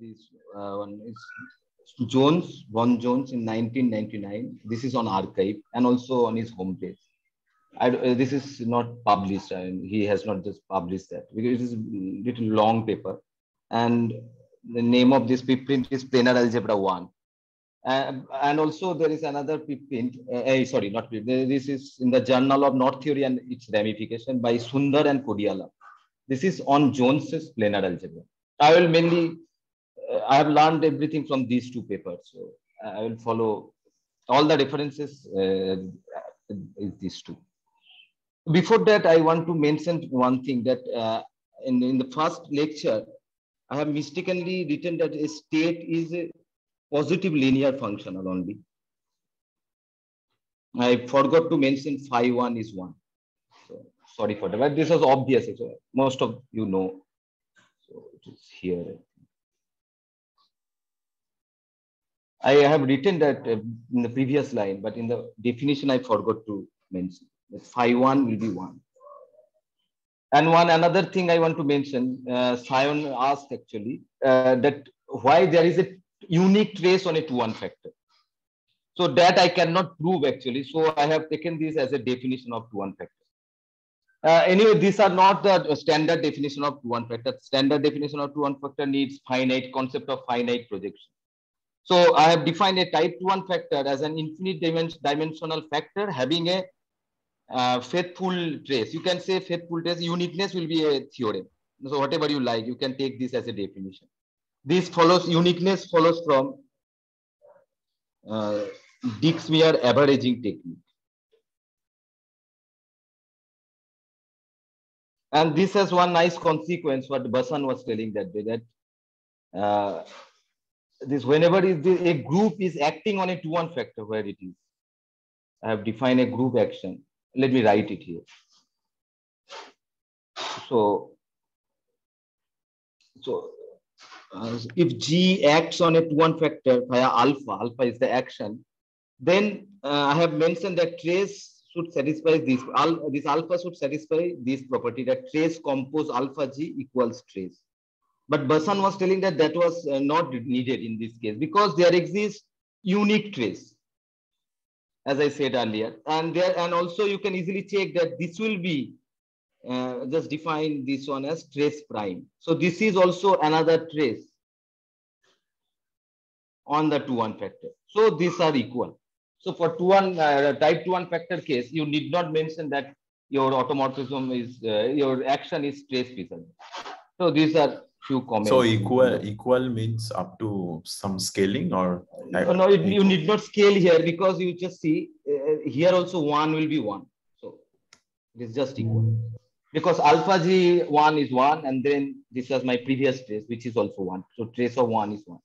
this uh, one is Jones, Vaughan Jones in 1999. This is on arXiv and also on his homepage. I, uh, this is not published and he has not just published that. Because it is a little long paper and the name of this preprint is planar algebra 1 uh, and also there is another preprint uh, sorry not preprint this is in the journal of knot theory and its ramification by Sunder and Kodiyalam. This is on jones's planar algebra. I will mainly i have learned everything from these two papers so i will follow all the references uh, is these two before that, I want to mention one thing that uh, in, in the first lecture, I have mistakenly written that a state is a positive linear functional only. I forgot to mention phi 1 is 1. So sorry for that, but this was obvious. Most of you know. So it is here. I have written that uh, in the previous line, but in the definition, I forgot to mention that phi 1 will be 1. And one another thing I want to mention, uh, Sion asked actually uh, that why there is a unique trace on a 2-1 factor. So that I cannot prove actually. So I have taken this as a definition of 2-1 factor. Uh, anyway, these are not the standard definition of 2-1 factor. Standard definition of 2-1 factor needs finite concept of finite projection. So I have defined a type 2-1 factor as an infinite dimensional factor having a uh, faithful trace. You can say faithful trace uniqueness will be a theorem. So whatever you like, you can take this as a definition. This follows uniqueness follows from uh, averaging technique. And this has one nice consequence what Basan was telling that day that uh, this whenever a group is acting on a 2-1 factor where it is. I have defined a group action let me write it here. So, so uh, if G acts on a one factor via alpha, alpha is the action, then uh, I have mentioned that trace should satisfy this. Al this alpha should satisfy this property that trace compose alpha G equals trace. But Basan was telling that that was uh, not needed in this case because there exists unique trace as I said earlier. And there, and also you can easily check that this will be uh, just define this one as trace prime. So this is also another trace on the 2-1 factor. So these are equal. So for 2-1 uh, type 2-1 factor case, you need not mention that your automorphism is uh, your action is trace feasible. So these are few comments. So equal equal means up to some scaling or no, no it, you need not scale here because you just see uh, here also one will be one. So it is just equal because alpha g one is one and then this was my previous trace which is also one. So trace of one is one.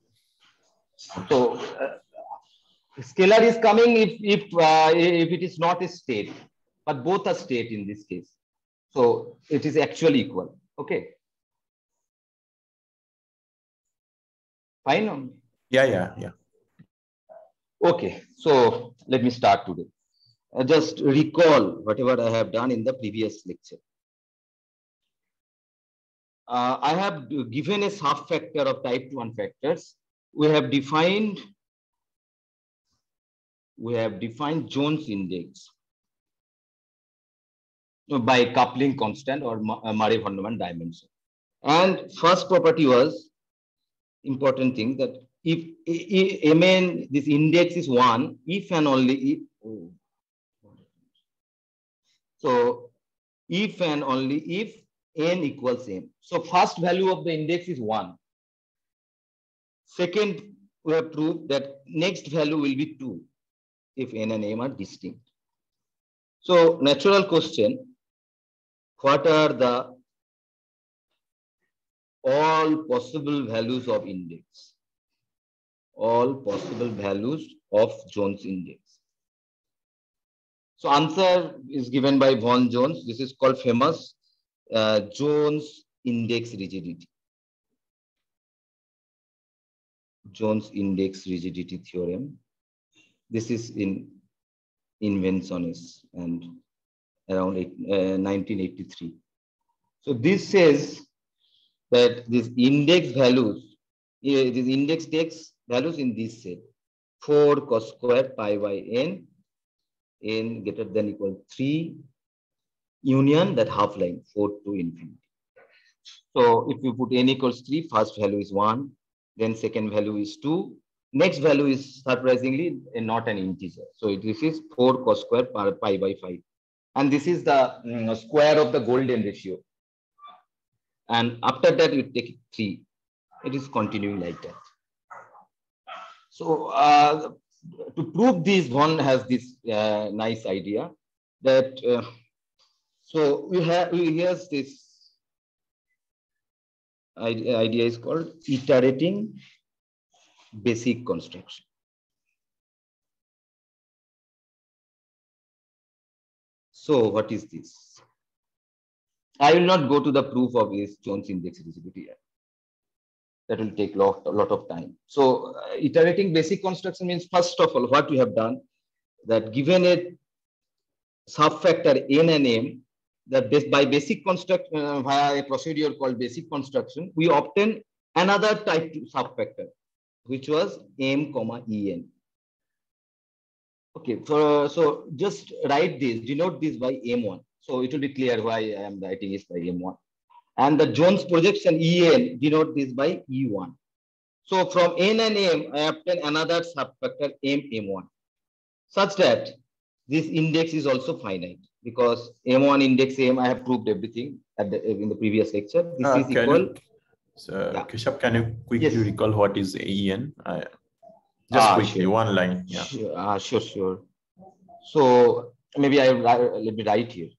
So uh, scalar is coming if if uh, if it is not a state, but both are state in this case. So it is actually equal. Okay. Fine? Yeah, yeah, yeah. Okay, so let me start today. Uh, just recall whatever I have done in the previous lecture. Uh, I have given a sub-factor of type 1 factors. We have defined we have defined Jones index by coupling constant or uh, Murray-von Neumann dimension. And first property was important thing that if, MN, this index is one, if and only if, oh. so if and only if n equals m. So first value of the index is one. Second, we have proved that next value will be two if n and m are distinct. So natural question, what are the all possible values of index. All possible values of Jones index. So answer is given by Vaughan Jones. This is called famous uh, Jones index rigidity. Jones index rigidity theorem. This is in Inventiones and around eight, uh, 1983. So this says that these index values this index takes values in this set. 4 cos square pi by n, n greater than equal 3, union that half line 4 to infinity. So if you put n equals 3, first value is 1, then second value is 2. Next value is surprisingly not an integer. So this is 4 cos square pi by 5. And this is the um, square of the golden ratio. And after that, you take 3. It is continuing like that. So uh, to prove this, one has this uh, nice idea that uh, so we have we here's this idea is called iterating basic construction. So what is this? I will not go to the proof of this Jones index reducibility. That will take a lot, a lot of time. So uh, iterating basic construction means first of all, what we have done that given a subfactor n and m, that by basic construction uh, via a procedure called basic construction, we obtain another type subfactor, which was m comma en. Okay, for, so just write this, denote this by m1. So it will be clear why I am writing this by m1. And the Jones projection en denote this by e1. So from n and m, I obtain another subfactor m m1, such that this index is also finite because m1 index m, I have proved everything at the, in the previous lecture. This uh, is equal. You, so, yeah. Can you quickly yes. recall what is en? Uh, just ah, quickly, sure. one line. Yeah. Sure, ah, sure, sure. So maybe I let me write here.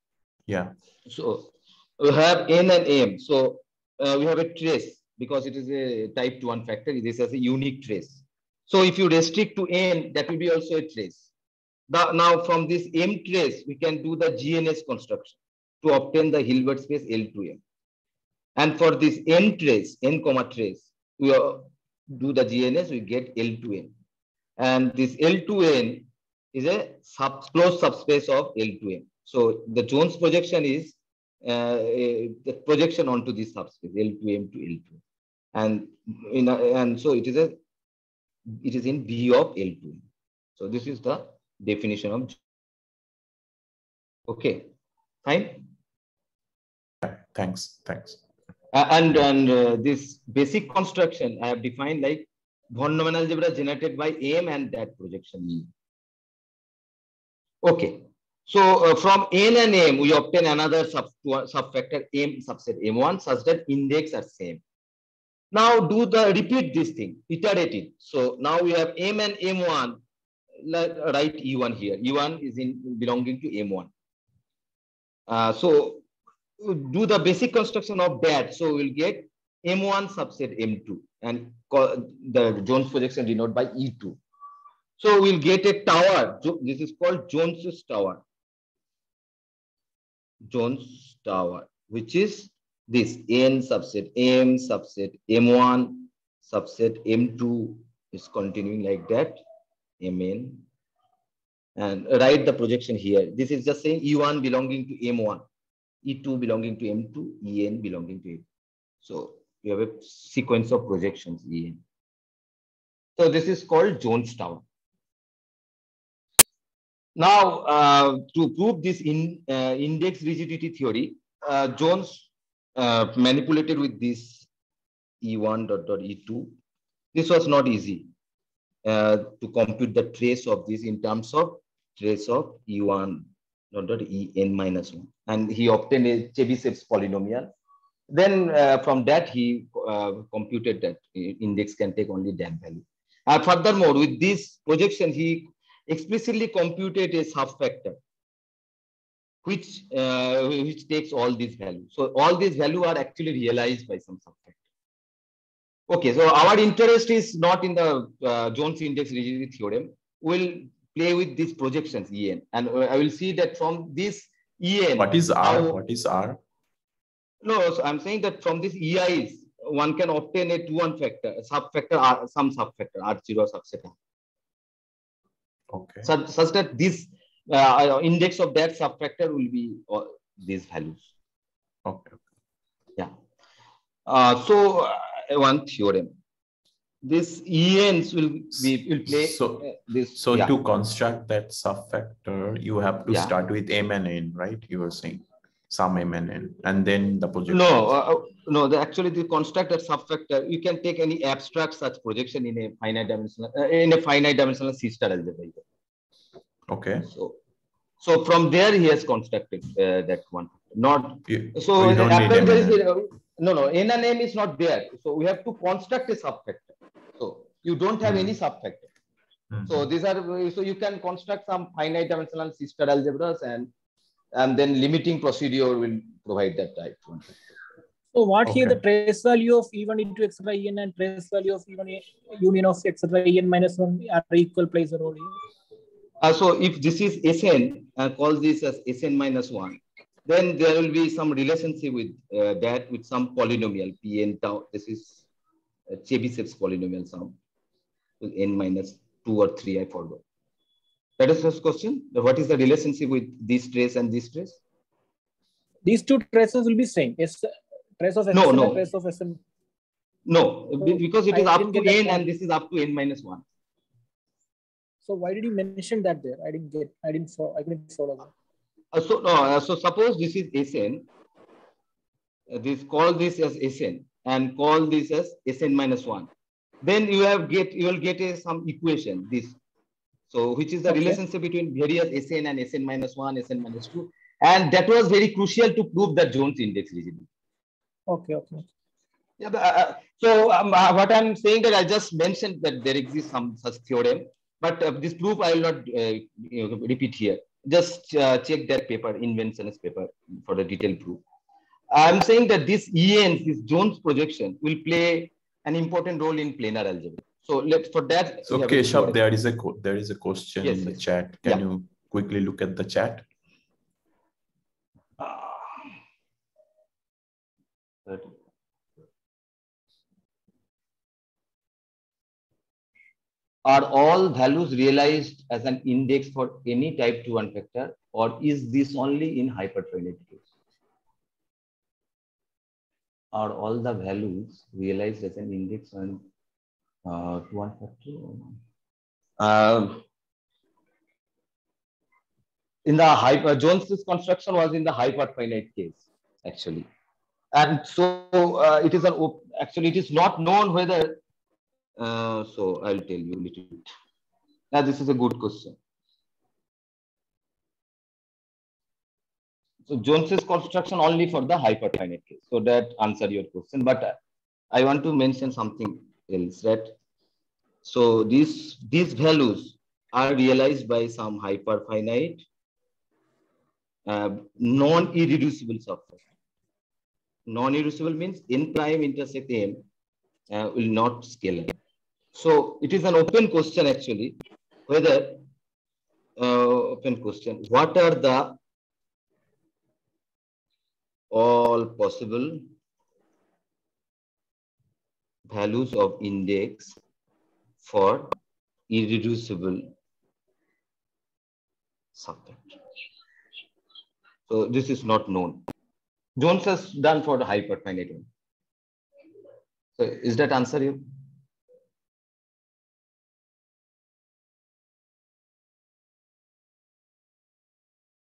Yeah. So we have n and m. So uh, we have a trace because it is a type 1 factor. This is a unique trace. So if you restrict to n, that will be also a trace. The, now from this m trace, we can do the GNS construction to obtain the Hilbert space L to m. And for this n trace, n comma trace, we do the GNS, we get L to n. And this L to n is a sub closed subspace of L to n. So the Jones projection is uh, the projection onto this subspace L to m to L to. And in a, and so it is a it is in V of L2. So this is the definition of okay. Fine? Thanks thanks. Uh, and and uh, this basic construction i have defined like von neumann algebra generated by m and that projection. E okay so uh, from n and m we obtain another sub subfactor m subset m1 such that index are same now do the repeat this thing iterate it so now we have m and m1 let write E1 here. E1 is in belonging to M1. Uh, so do the basic construction of that. So we'll get M1 subset M2 and the Jones projection denoted by E2. So we'll get a tower. This is called Jones's tower. Jones tower, which is this N subset M subset M1 subset M2 is continuing like that. Mn and write the projection here. This is just saying E1 belonging to M1, E2 belonging to M2, En belonging to M. So you have a sequence of projections En. So this is called Jones tower. Now, uh, to prove this in uh, index rigidity theory, uh, Jones uh, manipulated with this E1 dot dot E2. This was not easy uh, to compute the trace of this in terms of trace of E1 dot dot En minus 1. And he obtained a Chebyshev's polynomial. Then uh, from that, he uh, computed that index can take only that value. And furthermore, with this projection, he explicitly computed a subfactor which uh, which takes all these values. So all these values are actually realized by some subfactor. Okay, so our interest is not in the uh, Jones index rigidity theorem. We'll play with these projections En, and I will see that from this En. What is R? what is R? No, so I'm saying that from this EIs, one can obtain a two-one factor, a subfactor, R, some subfactor, R0 subset. Okay. Such, such that this uh, index of that subfactor will be uh, these values. Okay. Yeah. Uh, so one theorem. this ENs will be will play so uh, this. so yeah. to construct that subfactor you have to Yeah. start with m and n right you were saying some m and then the projection No, uh, uh, no. The actually the construct that subfactor. You can take any abstract such projection in a finite dimensional uh, in a finite dimensional C star algebra. okay So, so from there he has constructed uh, that one. Not you, so. you don't need apparently M there is a- no, no. N and is not there. So we have to construct a subfactor. So you don't have Hmm. any subfactor. Mhm. So these are so you can construct some finite dimensional C star algebras and and then limiting procedure will provide that type. So what here the trace value of E1 into etc en and trace value of E1 union of etc en minus 1 are equal plays a role here. Uh, so if this is Sn, uh, call this as Sn minus one, then there will be some relationship with uh, that with some polynomial Pn tau. This is uh, Chebyshev's polynomial sum with n minus two or three. I forgot. That is first question. What is the relationship with this trace and this trace? These two traces will be same. S trace of No, Sn no. trace of Sn. No, be- because it is I up to n and this is up to n minus one. So why did you mention that there? I didn't get. I didn't. Follow, I couldn't follow that. Uh, so no, uh, so suppose this is Sn. Uh, this call this as Sn and call this as Sn minus one. Then you have get you will get a some equation this. So which is the Okay. relationship between various Sn and Sn minus one, Sn minus two, and that was very crucial to prove that Jones index reasoning. Okay. Okay. Yeah, but, uh, uh, so um, uh, what I'm saying that I just mentioned that there exists some such theorem, but uh, this proof I will not uh, you know, repeat here. Just uh, check that paper, Inventiones paper, for the detailed proof. I'm saying that this EN, this Jones projection, will play an important role in planar algebra. So let for that. so we Keshab there is a there is a question Yes, in the yes. chat can Yeah. you quickly look at the chat Ah. Are all values realized as an index for any type 2 one factor or is this only in hyperfinite case? Are all the values realized as an index on uh? Um, in the hyper Jones's construction was in the hyperfinite case actually, and so uh, it is an actually it is not known whether. Uh, so I'll tell you a little bit. Now this is a good question. So Jones's construction only for the hyperfinite case. So that answer your question, but uh, I want to mention something else that. So these these values are realized by some hyperfinite uh, non-irreducible subset. Non-irreducible means n prime intersect m uh, will not scale. So it is an open question actually, whether uh, open question, what are the all possible values of index for irreducible subfactor. So this is not known. Jones has done for the hyperfinite one. So is that answer you?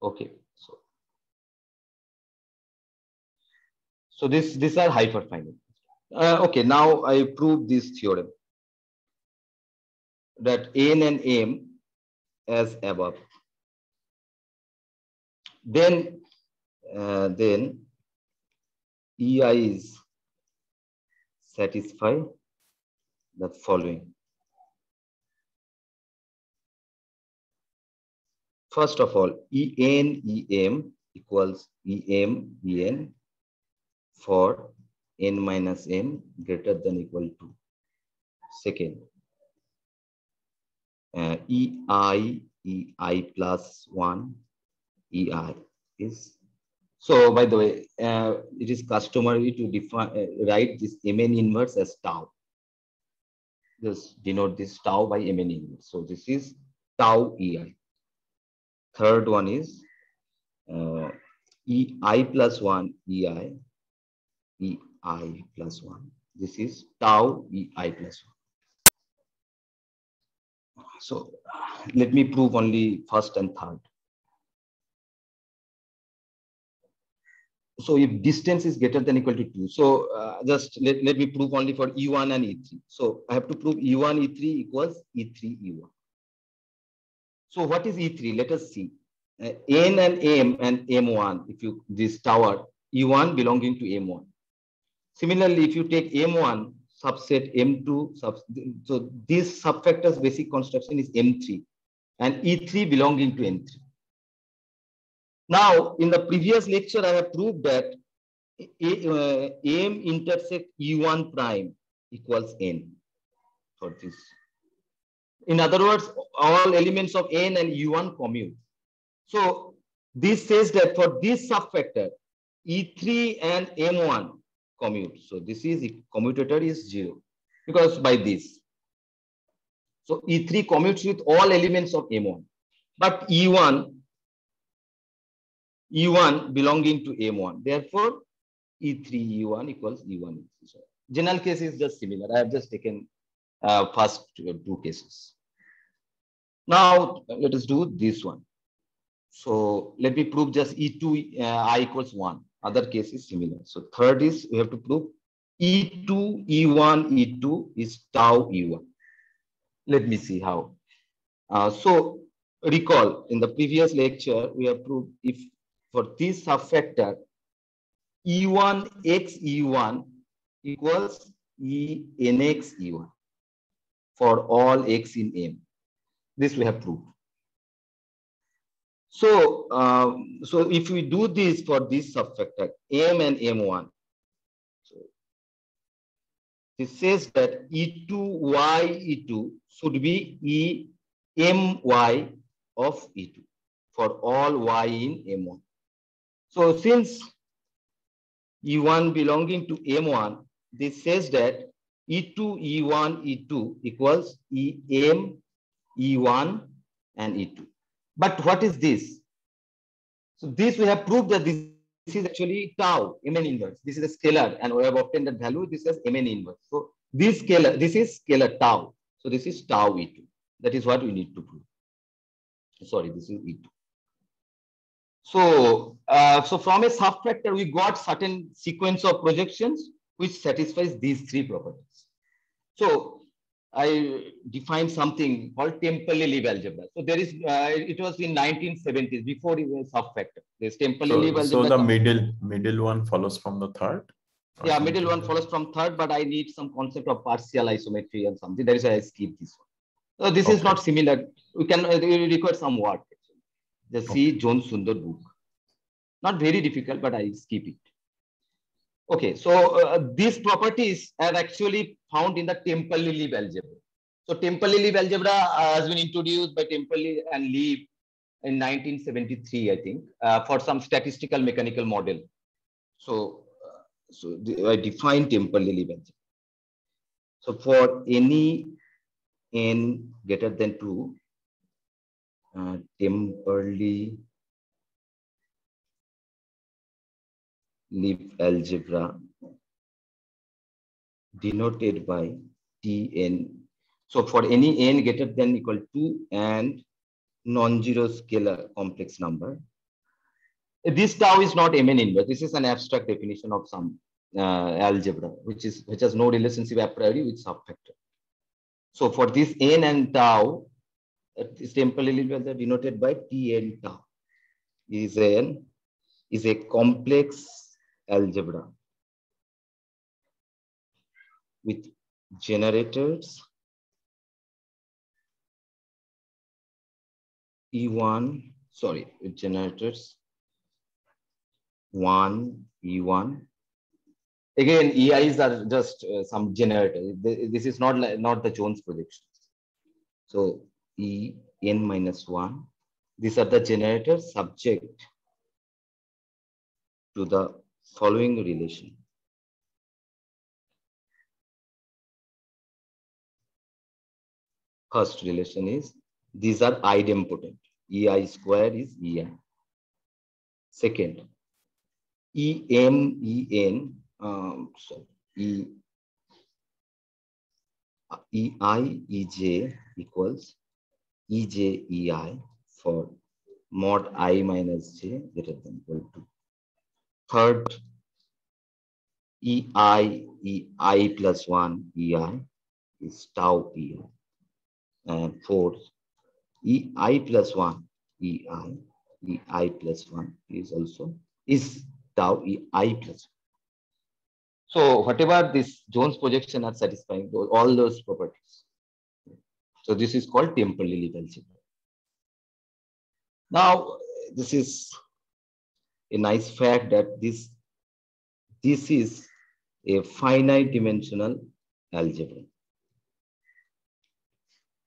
Okay. So, so this these are hyperfinite. Uh, okay, now I prove this theorem that n and m as above. Then, uh, then EI is satisfy the following. First of all, En Em equals Em En for n minus m greater than equal to. Second, uh, Ei Ei plus 1 EI is so by the way, uh, it is customary to define uh, write this Mn inverse as tau. Just denote this tau by Mn inverse. So this is tau EI. Third one is uh, EI plus 1 EI, EI plus 1. This is tau EI 1. So let me prove only first and third. So if distance is greater than equal to 2, so uh, just let, let me prove only for E1 and E3. So I have to prove E1, E3 equals E3, E1. So what is E3? Let us see. Uh, N and M and M1, if you this tower, E1 belonging to M1. Similarly, if you take M1 subset M2, sub, so this subfactors basic construction is M3 and E3 belonging to N3. Now, in the previous lecture, I have proved that A, uh, M intersect E1 prime equals N for this. In other words, all elements of N and U1 commute. So this says that for this subfactor, E3 and M1 commute. So this is commutator is zero because by this. So E3 commutes with all elements of M1, but E1 E1 belonging to M1. Therefore, E3 E1 equals E1 So general case is just similar. I have just taken uh, first two cases. Now let us do this one. So let me prove just E2 uh, I equals 1. Other case is similar. So third is we have to prove E2 E1 E2 is tau E1. Let me see how. Uh, so recall in the previous lecture we have proved if for this subfactor E1 x E1 equals E nx E1 for all x in M. This we have proved. So, um, so if we do this for this subfactor M and M1, so this says that E2y E2 should be E My of E2 for all y in M1. So since E1 belonging to M1, this says that E2, E1, E2 equals EM, E1, and E2. But what is this? So this we have proved that this, is actually tau, Mn inverse. This is a scalar, and we have obtained that value. This is Mn inverse. So this scalar, this is scalar tau. So this is tau E2. That is what we need to prove. Sorry, this is E2. So, uh, so from a subfactor, we got certain sequence of projections which satisfies these three properties. So I defined something called Temperley-Lieb algebra. So there is, uh, it was in 1970s before even subfactor. This Temperley-Lieb so, algebra. So the middle middle one follows from the third. Yeah, middle one follows from third, but I need some concept of partial isometry and something. That is why I skip this one. So this okay. is not similar. We can uh, require some work. The C. Jones Sunder book. Not very difficult, but I skip it. Okay, so uh, these properties are actually found in the Temperley-Lieb algebra. So Temperley-Lieb algebra uh, has been introduced by Temperley and Lieb in 1973, I think, uh, for some statistical mechanical model. So, uh, so I define Temperley-Lieb algebra. So for any n greater than 2, uh, Temperley Lieb algebra denoted by Tn. So for any n greater than equal to and non-zero scalar complex number, this tau is not Mn inverse. This is an abstract definition of some uh, algebra, which is which has no relationship a priori with subfactor. So for this n and tau, this Temperley denoted by Tn tau is an is a complex algebra with generators E1, sorry, with generators 1, E1. Again, EIs are just uh, some generator. This is not, not the Jones projection. So E n minus 1. These are the generators subject to the following relation. First relation is these are idempotent. EI square is EI. Second, EM, EN, um, sorry, E, EI, EJ equals ej ei for mod i minus j greater than equal to. Third, ei ei plus 1 ei is tau ei. And fourth, ei plus 1 ei ei plus 1 is also is tau ei plus 1. So whatever this Jones projection are satisfying those, all those properties. So this is called Temperley algebra. Now this is a nice fact that this this is a finite dimensional algebra.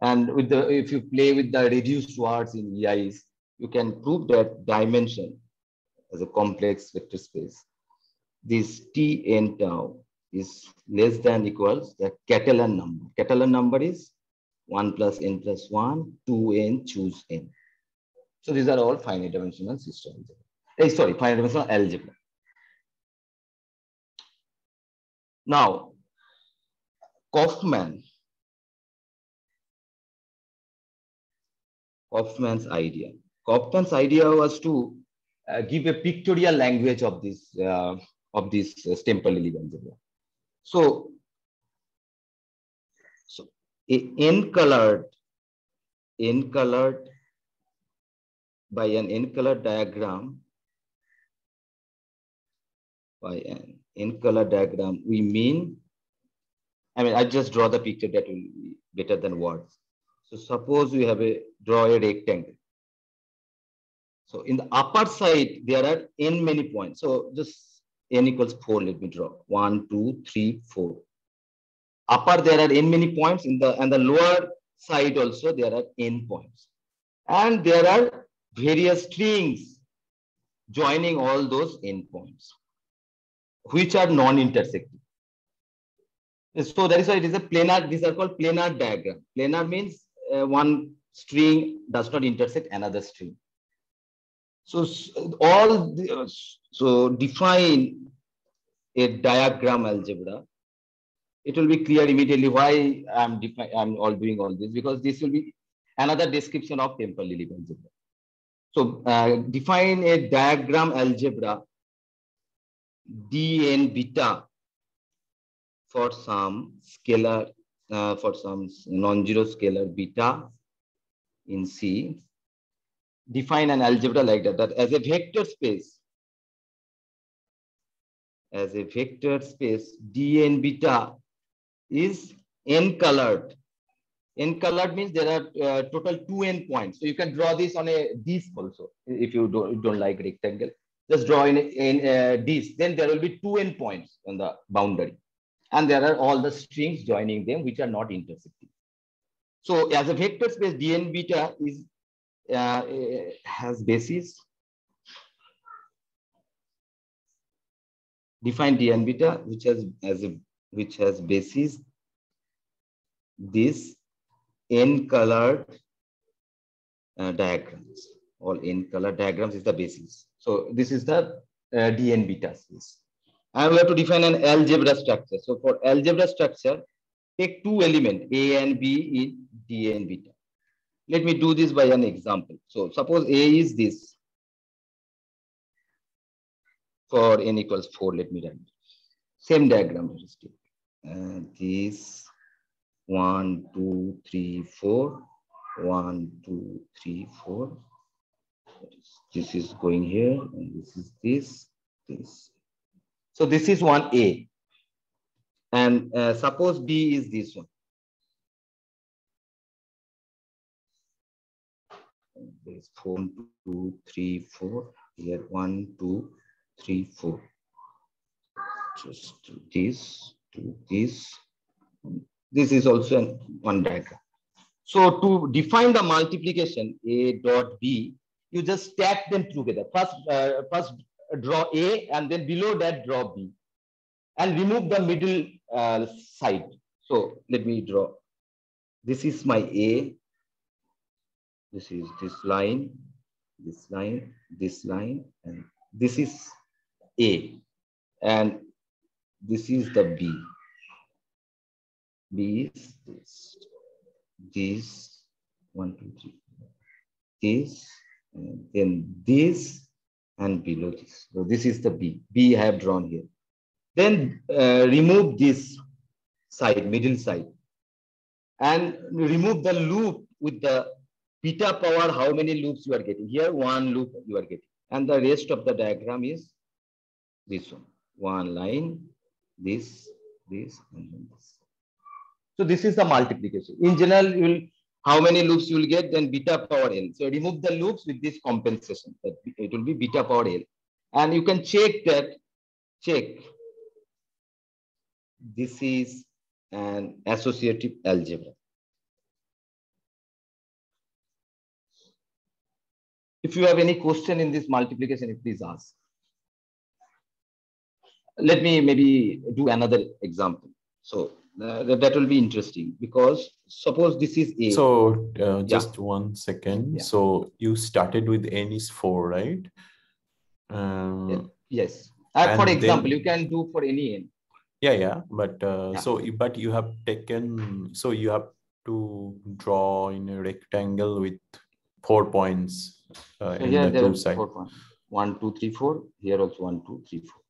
And with the if you play with the reduced words in EIs, you can prove that dimension as a complex vector space this Tn tau is less than equals the Catalan number. Catalan number is 1 plus n plus 1, 2n choose n. So these are all finite dimensional systems. Hey, sorry, finite dimensional algebra. Now, Kauffman, Kauffman's idea. Kauffman's idea was to uh, give a pictorial language of this uh, of this uh, Temperley-Lieb algebra. So, so n colored, n colored by an n colored diagram by n. In color diagram, we mean, I mean, I just draw the picture that will be better than words. So suppose we have a draw a rectangle. So in the upper side, there are n many points. So just n equals 4, let me draw. 1, 2, 3, 4. Upper, there are n many points. In the, and the lower side also, there are n points. And there are various strings joining all those n points, which are non-intersecting. So that is why it is a planar, these are called planar diagram. Planar means uh, one string does not intersect another string. So all the, so define a diagram algebra. It will be clear immediately why I'm I'm all doing all this because this will be another description of Temperley-Lieb algebra. So uh, define a diagram algebra dn beta for some scalar uh, for some non-zero scalar beta in C define an algebra like that, that as a vector space, as a vector space, dn beta is n colored. n colored means there are uh, total two n points. So you can draw this on a disk also, if you don't, don't like rectangle. Just draw in, in disk. Then there will be two n points on the boundary. And there are all the strings joining them, which are not intersecting. So as a vector space, dn beta is uh, has basis. Define d and beta, which has as a which has basis this n colored uh, diagrams. All n color diagrams is the basis. So this is the uh, dn beta space. And we have to define an algebra structure. So for algebra structure, take two elements, A and B in dn beta. Let me do this by an example. So suppose A is this. For n equals 4, let me write. Same diagram. Uh, this 1, 2, 3, 4. 1, 2, 3, 4. This is going here, and this is this, this. So this is one A. And uh, suppose B is this one. there is four, two, three, four. Here one, two, three, four. Just do this, do this. This is also an, one diagram. So to define the multiplication A dot B, you just stack them together. First, uh, first draw A and then below that draw B. And remove the middle uh, side. So let me draw. This is my A this is this line, this line, this line, and this is A. And this is the B. B is this, this, one, two, three. This, then this, and below this. So this is the B. B I have drawn here. Then uh, remove this side, middle side, and remove the loop with the beta power, how many loops you are getting. Here, one loop you are getting. And the rest of the diagram is this one. One line, this, this, and this. So this is the multiplication. In general, you will how many loops you will get, then beta power n. So remove the loops with this compensation. That it will be beta power n. And you can check that, check. This is an associative algebra. If you have any question in this multiplication, please ask. Let me maybe do another example. So uh, that will be interesting because suppose this is A. So uh, just yeah. one second. Yeah. So you started with n is 4, right? Uh, yes. Uh, for example, then, you can do for any n. Yeah, yeah. But uh, yeah. so, but you have taken, so you have to draw in a rectangle with four points uh, so in here the two sides. One, two, three, four. Here also one, two, three, four.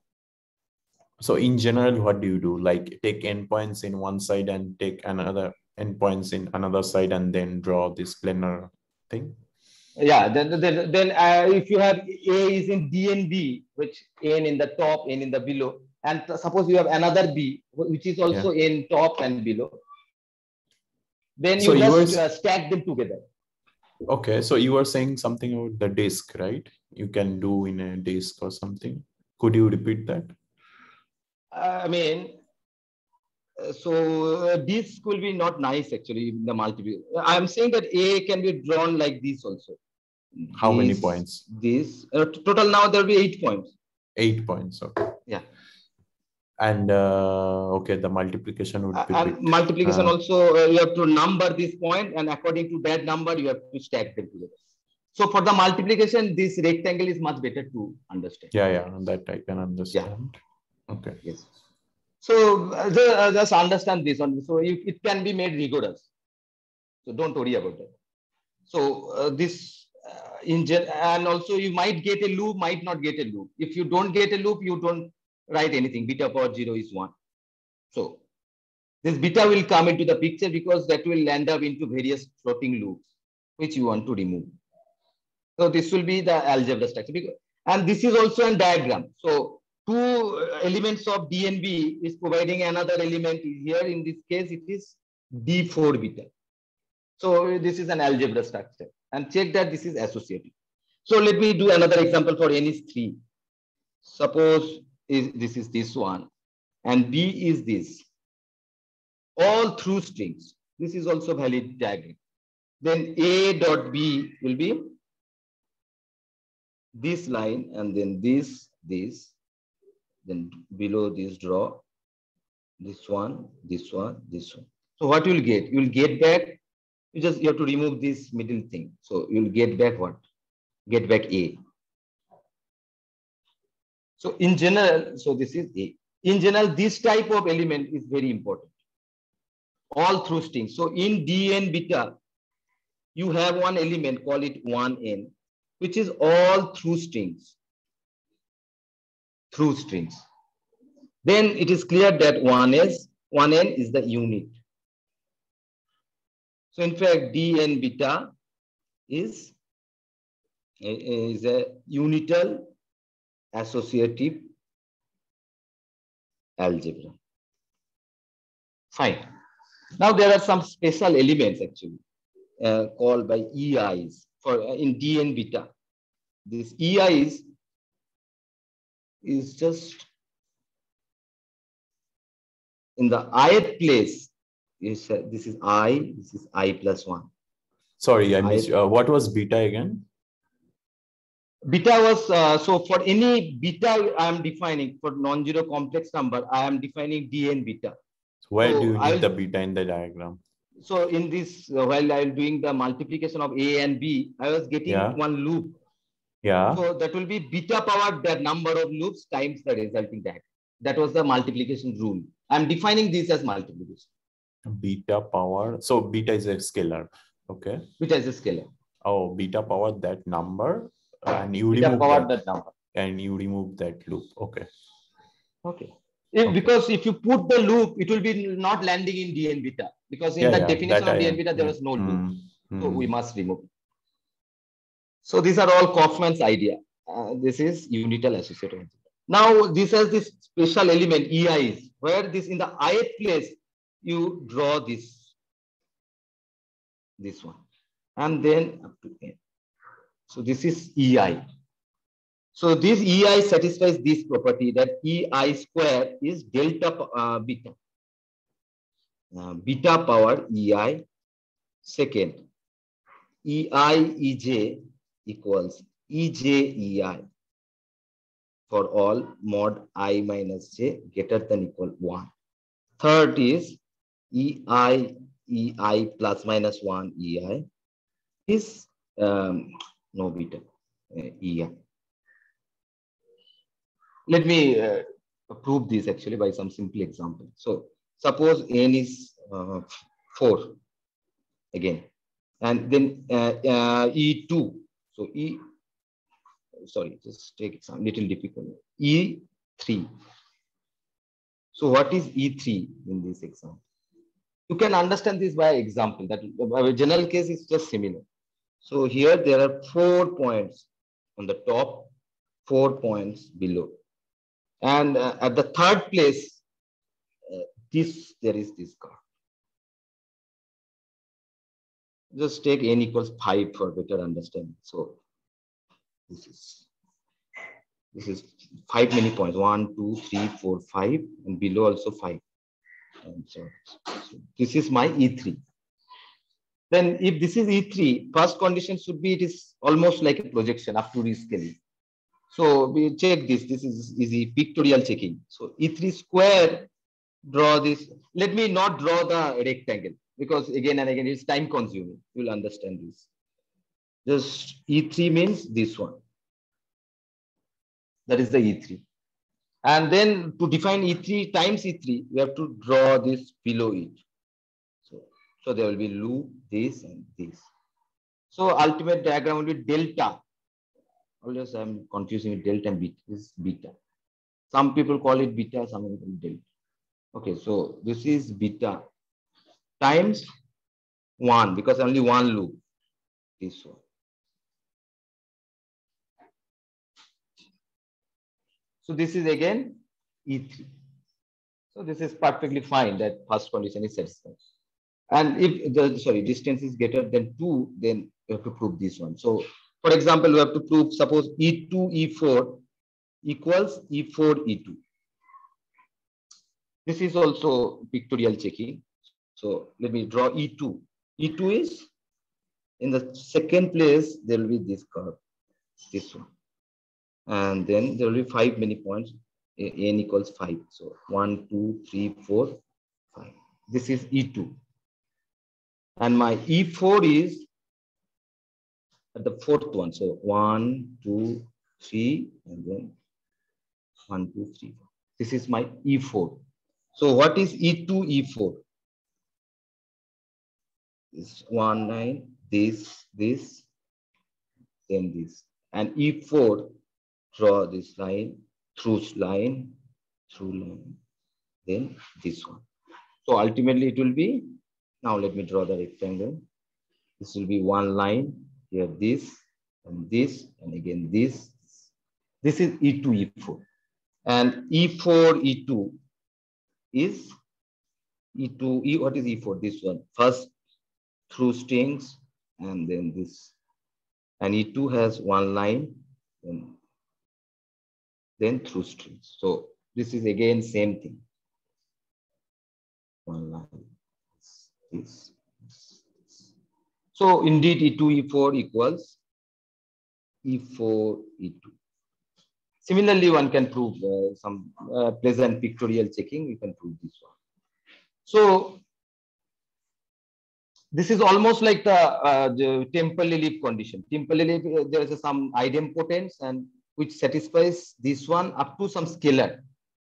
So in general, what do you do? Like take endpoints in one side and take another endpoints in another side and then draw this planar thing? Yeah, then, then, then uh, if you have A is in D and B, which N in the top, N in the below, and suppose you have another B, which is also yeah. in top and below, then you so just you were... uh, stack them together. Okay, so you were saying something about the disk, right? You can do in a disk or something. Could you repeat that? I mean, so uh, this will be not nice actually in the multiple. I am saying that A can be drawn like this also. How this, many points? This uh, total now there will be eight points. Eight points. Okay. Yeah. And uh, okay, the multiplication would be. And multiplication uh, also uh, you have to number this point, and according to that number you have to stack them together. So for the multiplication, this rectangle is much better to understand. Yeah, yeah, that I can understand. Yeah. Okay. Yes. So uh, uh, just understand this one. So it, it can be made rigorous. So don't worry about that. So uh, this uh, in and also you might get a loop, might not get a loop. If you don't get a loop, you don't write anything. Beta power zero is one. So this beta will come into the picture because that will land up into various floating loops, which you want to remove. So this will be the algebra structure. And this is also a diagram. So two uh, elements of DNB is providing another element here. In this case, it is D4 beta. So this is an algebra structure and check that this is associative. So let me do another example for N is 3. Suppose is, this is this one and B is this. All through strings. This is also valid diagram. Then A dot B will be this line and then this, this, then below this draw this one, this one, this one. So what you will get? You will get back, you just you have to remove this middle thing. So you will get back what? Get back A. So in general, so this is A. In general, this type of element is very important. All through strings. So in Dn beta, you have one element, call it 1n, which is all through strings through strings. Then it is clear that one is one n is the unit. So in fact, dn beta is, is a unital associative algebra. Fine. Now there are some special elements actually uh, called by EIs for uh, in dn beta. This EIs is just in the ith place. Is this is i, this is i plus one. Sorry, I missed. Uh, what was beta again? Beta was uh, so for any beta I am defining for non-zero complex number. I am defining dn beta. So where so do you need the beta in the diagram? So in this, uh, while I was doing the multiplication of a and b, I was getting yeah. one loop yeah. So that will be beta power the number of loops times the resulting diagram. That was the multiplication rule. I'm defining this as multiplication. Beta power. So beta is a scalar. Okay. Beta is a scalar. Oh, beta power that number and you beta remove power that, that number. and you remove that loop. Okay. Okay. If, Because if you put the loop, it will be not landing in dn beta. Because in Yeah, the yeah, definition of dn beta, there was no loop. Mm, So mm. we must remove. it. So these are all Kauffman's idea. Uh, this is unital associated. Now this has this special element EIs, where this in the i place you draw this, this one, and then up to n. So this is EI. So this EI satisfies this property that EI square is delta uh, beta. Uh, beta power EI second EI EJ equals EJEI for all mod I minus J greater than equal 1. Third is EI EI plus minus 1 EI is um, no beta uh, EI. Let me uh, prove this actually by some simple example. So suppose n is uh, 4 again and then uh, uh, E2. So E, sorry, just take it some little difficult. E3. So what is E3 in this example? You can understand this by example that by general case is just similar. So here there are four points on the top, four points below. And uh, at the third place, uh, this there is this card. Just take n equals 5 for better understanding. So this is this is five many points one, two, three, four, five, and below also five. And so, so this is my E3. Then if this is E3, first condition should be it is almost like a projection up to rescaling. So we check this. This is easy pictorial checking. So E3 square, draw this. Let me not draw the rectangle because again and again it's time consuming. You'll understand this. Just E3 means this one. That is the E3. And then to define E3 times E3, we have to draw this below it. So, so there will be loop, this and this. So ultimate diagram will be delta. Always I'm confusing with delta and beta. This is beta. Some people call it beta, some people delta. Okay, so this is beta times 1 because only one loop. This one. So this is again E3. So this is perfectly fine that first condition is satisfied. And if the sorry distance is greater than 2, then you have to prove this one. So for example, we have to prove suppose E2, E4 equals E4, E2. This is also pictorial checking. So let me draw E2. E2 is in the second place, there will be this curve, this one. And then there will be five many points, n equals five. So one, two, three, four, five. This is E2. And my E4 is at the fourth one. So one, two, three, and then one, two, three, four. This is my E4. So what is E2, E4? This one line, this, this, then this. And E4, draw this line, through line, through line, then this one. So ultimately it will be, now let me draw the rectangle. This will be one line, here this, and this, and again this. This is E2, E4. And E4, E2 is E2, E, what is E4? This one. First through strings and then this. And E2 has one line and then through strings. So this is again same thing. One line. This, this, this. So indeed E2, E4 equals E4, E2. Similarly, one can prove uh, some uh, pleasant pictorial checking. We can prove this one. So this is almost like the, uh, the Temperley-Lieb condition. Temperley-Lieb, uh, there is some idempotence and which satisfies this one up to some scalar.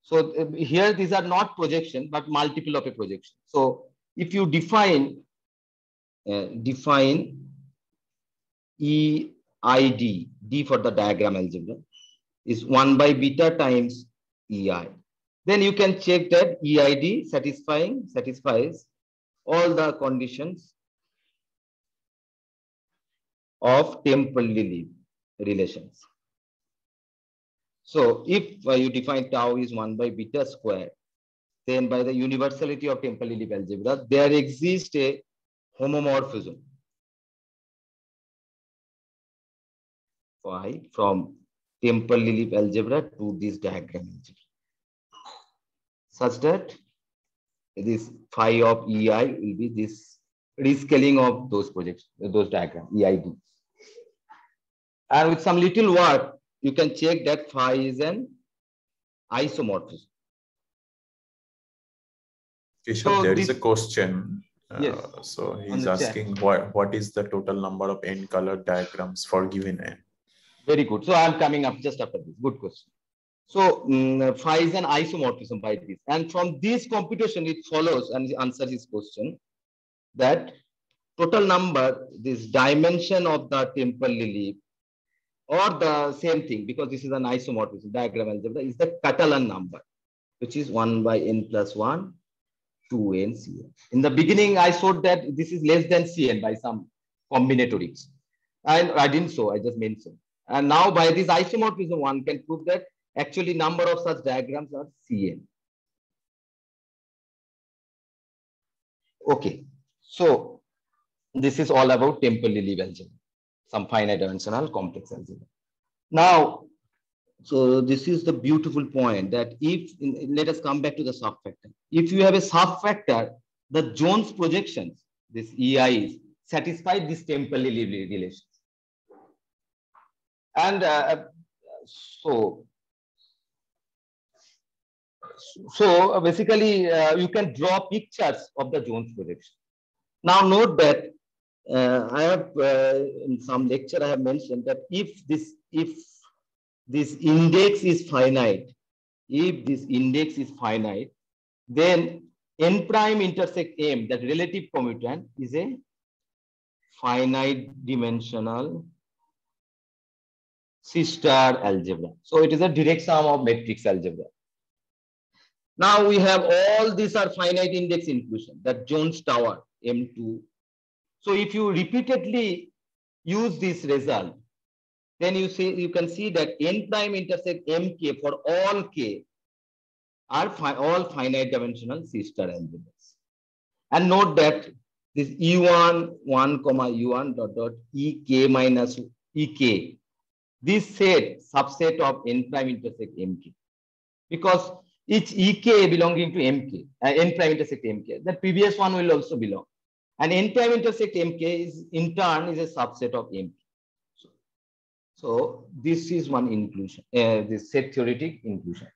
So uh, here these are not projection but multiple of a projection. So if you define uh, define EID, D for the diagram algebra, is 1 by beta times EI. Then you can check that EID satisfying satisfies all the conditions of Temperley-Lieb relations. So if uh, you define tau is 1 by beta square, then by the universality of Temperley-Lieb algebra, there exists a homomorphism. Phi from Temperley-Lieb algebra to this diagram such that this phi of EI will be this rescaling of those projects, those diagrams, EID. And with some little work, you can check that phi is an isomorphism. Keshab, so there this, is a question. Uh, yes. So he's asking what, what is the total number of n colored diagrams for given n? Very good. So I'm coming up just after this. Good question. So um, phi is an isomorphism by this. And from this computation, it follows and answers his question that total number, this dimension of the Temperley-Lieb or the same thing, because this is an isomorphism diagram algebra, is the Catalan number, which is 1 by n plus 1, 2n cn. In the beginning, I showed that this is less than cn by some combinatorics. And I didn't show, I just mentioned. And now by this isomorphism, one can prove that actually number of such diagrams are cn. Okay, so this is all about Temperley-Lieb algebra some finite dimensional complex algebra. Now, so this is the beautiful point that if, let us come back to the subfactor. If you have a subfactor, the Jones projections, this EIs, satisfy this Temperley-Lieb relations. And uh, so, so basically uh, you can draw pictures of the Jones projection. Now note that uh, I have uh, in some lecture I have mentioned that if this if this index is finite, if this index is finite, then n prime intersect m, that relative commutant, is a finite dimensional C-star algebra. So it is a direct sum of matrix algebra. Now we have all these are finite index inclusion, that Jones tower, M2, so if you repeatedly use this result, then you see you can see that n prime intersect mk for all k are fi all finite dimensional C star algebras. And note that this E1, 1, comma U1 dot dot EK minus EK, this set subset of n prime intersect mk. Because each EK belonging to mk, uh, n prime intersect mk, the previous one will also belong. And n prime intersect mk is in turn is a subset of mk. So, so this is one inclusion, uh, this set theoretic inclusion.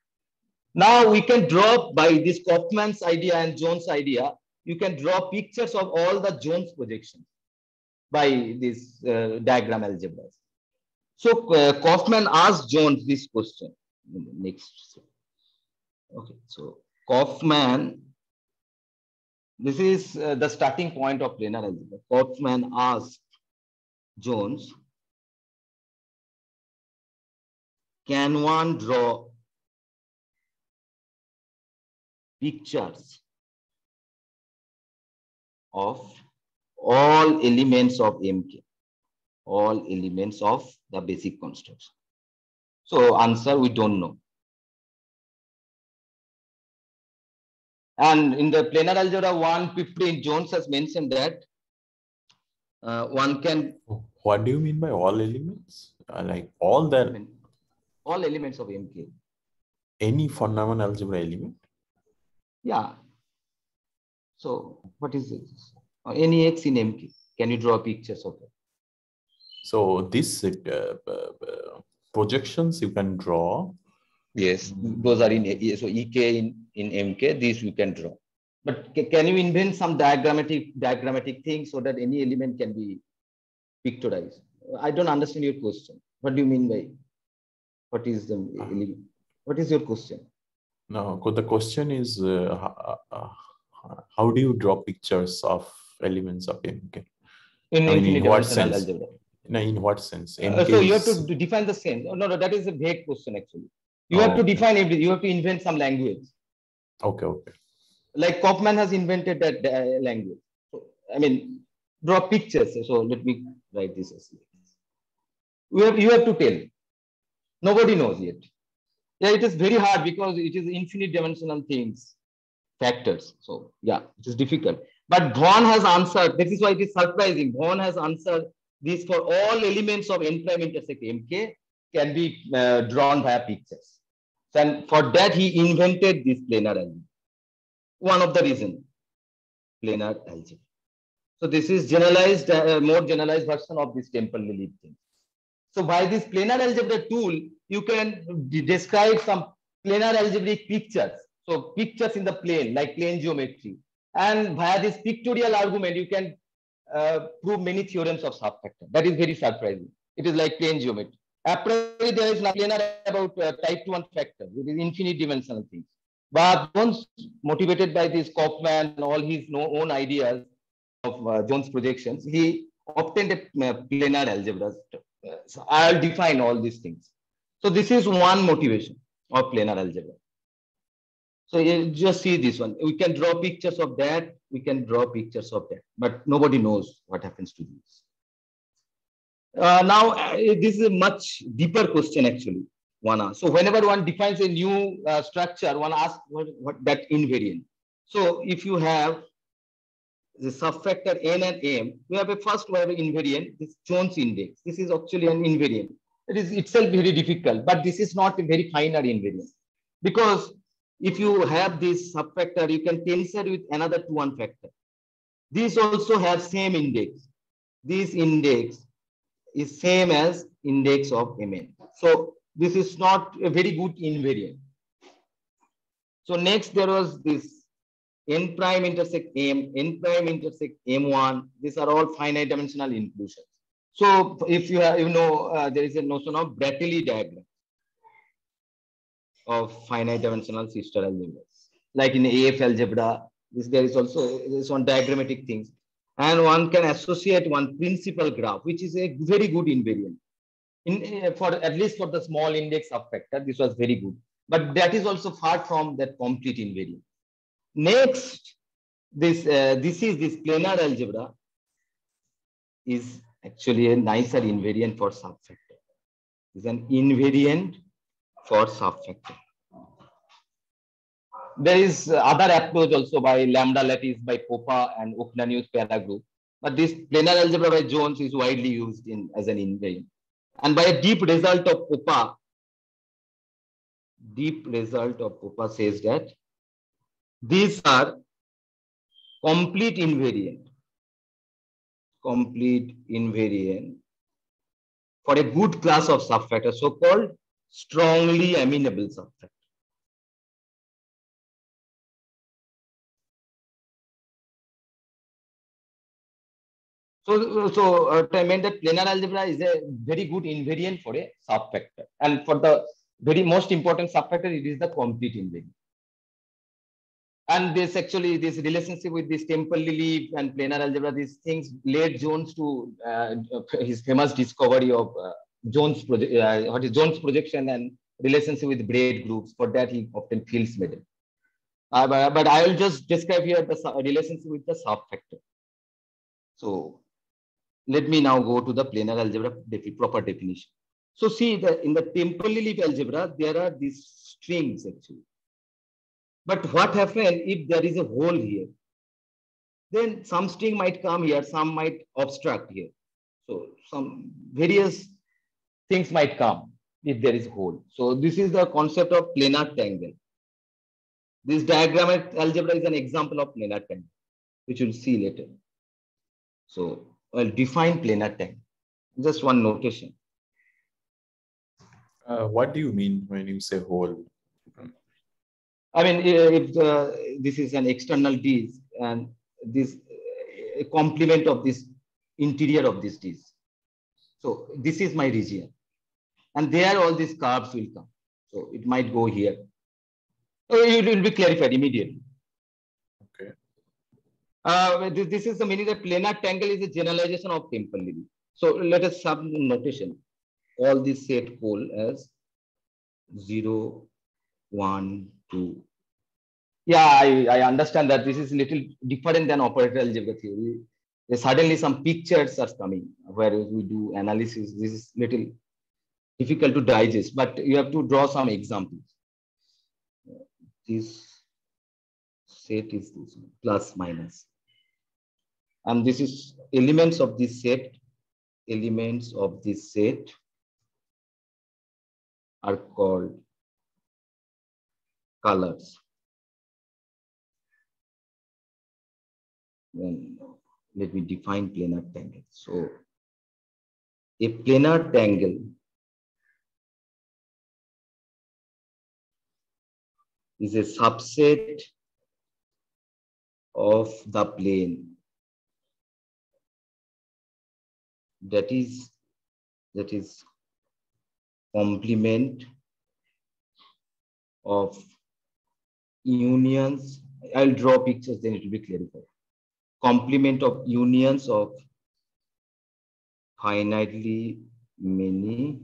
Now we can draw by this Kauffman's idea and Jones idea, you can draw pictures of all the Jones projections by this uh, diagram algebras. So uh, Kauffman asked Jones this question. Next. Okay, so Kauffman this is uh, the starting point of planar algebra. Kauffman asked Jones, can one draw pictures of all elements of MK, all elements of the basic construction? So answer, we don't know. And in the planar algebra 115, Jones has mentioned that uh, one can. What do you mean by all elements? Uh, like all the. All elements of MK. Any fundamental algebra element? Yeah. So what is this? Uh, any x in MK. Can you draw pictures of it? So this uh, uh, projections you can draw Yes, those are in so EK in, in MK, these you can draw. But can you invent some diagrammatic diagrammatic thing so that any element can be pictorized? I don't understand your question. What do you mean by what is the element? What is your question? No, the question is uh, uh, how do you draw pictures of elements of MK? In, I mean, in what sense? algebra. No, in what sense? Uh, so you have to define the sense. No, no, that is a vague question actually. You have to Oh, define everything. You have to invent some language. Okay, okay. Like Kauffman has invented that uh, language. So, I mean, draw pictures. So let me write this as you have, you have to tell. Nobody knows yet. Yeah, it is very hard because it is infinite dimensional things, factors. So yeah, it is difficult. But Vaughan has answered. This is why it is surprising. Vaughan has answered this for all elements of n prime intersect mk can be uh, drawn via pictures. And for that, he invented this planar algebra. One of the reason, planar algebra. So this is generalized, uh, more generalized version of this Temperley-Lieb thing. So by this planar algebra tool, you can describe some planar algebraic pictures. So pictures in the plane, like plane geometry. And via this pictorial argument, you can uh, prove many theorems of subfactor. That is very surprising. It is like plane geometry. Apparently, there is nothing about uh, type 1 factor. It is infinite dimensional things. But once motivated by this Kauffman and all his own ideas of uh, Jones projections, he obtained a uh, planar algebra. So I'll define all these things. So this is one motivation of planar algebra. So you just see this one. We can draw pictures of that. We can draw pictures of that, but nobody knows what happens to these. Uh, now, uh, this is a much deeper question actually. One asks. So whenever one defines a new uh, structure, one asks what, what that invariant. So if you have the subfactor n and m, we have a first we have an invariant, this Jones index. This is actually an invariant. It is itself very difficult, but this is not a very finer invariant because if you have this subfactor, you can tensor with another two one factor. These also have same index. This index is same as index of mn. So this is not a very good invariant. So next there was this n prime intersect m, n prime intersect m1. These are all finite dimensional inclusions. So if you have, you know, uh, there is a notion of Bratteli diagram of finite dimensional C-star algebras. Like in AF algebra, this there is also this one diagrammatic things. And one can associate one principal graph, which is a very good invariant. In, uh, for at least for the small index subfactor, this was very good. But that is also far from that complete invariant. Next, this uh, this is this planar algebra is actually a nicer invariant for subfactor. Is an invariant for subfactor. There is other approach also by lambda lattice by Popa and Ocneanu's para group. But this planar algebra by Jones is widely used in as an invariant. And by a deep result of Popa, deep result of Popa says that these are complete invariant, complete invariant for a good class of subfactor, so-called strongly amenable subfactor. So, so uh, I meant that planar algebra is a very good invariant for a subfactor. And for the very most important subfactor, it is the complete invariant. And this actually, this relationship with this Temperley Lieb and planar algebra, these things led Jones to uh, his famous discovery of uh, Jones uh, what is Jones projection and relationship with braid groups. For that, he obtained Fields medal. Uh, but, but I will just describe here the relationship with the subfactor. So let me now go to the planar algebra defi proper definition. So see that in the Temperley Lieb algebra, there are these strings actually. But what happens if there is a hole here? Then some string might come here, some might obstruct here. So some various things might come if there is hole. So this is the concept of planar tangle. This diagrammatic algebra is an example of planar tangle, which we'll see later. So I'll define planar tangle. Just one notation. Uh, what do you mean when you say hole? I mean, if the, this is an external disk and this a complement of this interior of this disk. So this is my region. And there all these curves will come. So it might go here. It will be clarified immediately. Uh, this, this is the meaning that planar tangle is a generalization of Temperley-Lieb. So let us some notation. All this set pole as 0, 1, 2. Yeah, I, I understand that this is a little different than operator algebra theory. Suddenly some pictures are coming where we do analysis. This is little difficult to digest, but you have to draw some examples. This set is this plus minus. And this is elements of this set, elements of this set are called colors. Then let me define planar tangle. So a planar tangle is a subset of the plane that is that is complement of unions i'll draw pictures then it will be clarified complement of unions of finitely many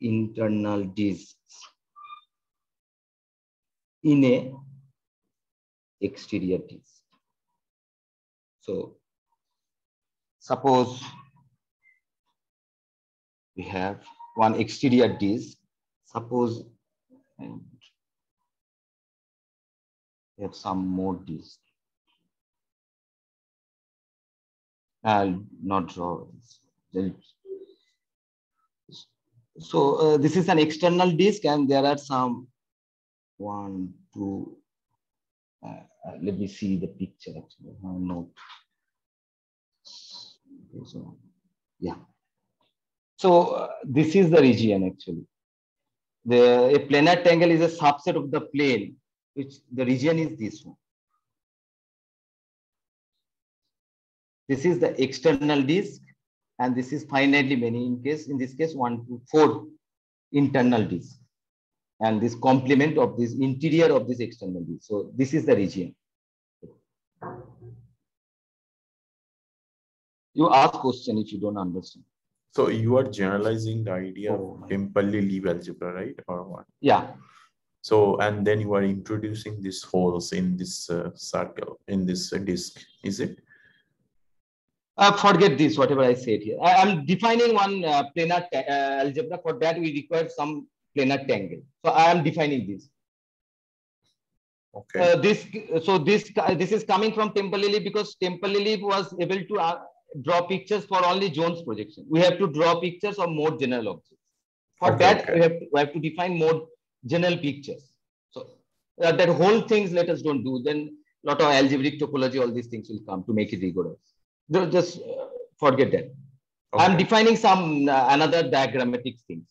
internal disks in a exterior disk. So suppose we have one exterior disk, suppose and we have some more disk. I'll not draw this. So uh, this is an external disk and there are some one, two, uh, uh, let me see the picture actually. Okay, so, yeah. So uh, this is the region actually. The a planar tangle is a subset of the plane, which the region is this one. This is the external disk, and this is finitely many. In case, in this case, one to four internal disk, and this complement of this interior of this external disk. So this is the region. You ask question if you don't understand. So you are generalizing the idea oh, of Temperley-Lieb algebra, right? Or what? Yeah. So, and then you are introducing these holes in this uh, circle, in this uh, disk, is it? Uh, forget this, whatever I said here. I, am defining one uh, planar uh, algebra. For that, we require some planar tangle. So I am defining this. Okay. Uh, this so this this is coming from Temperley-Lieb because Temperley-Lieb was able to uh, draw pictures for only Jones projection. We have to draw pictures of more general objects. For okay, that, okay. we, have to, we have to define more general pictures. So uh, that whole things let us don't do. Then lot of algebraic topology, all these things will come to make it rigorous. Just uh, forget that. Okay. I'm defining some uh, another diagrammatic things.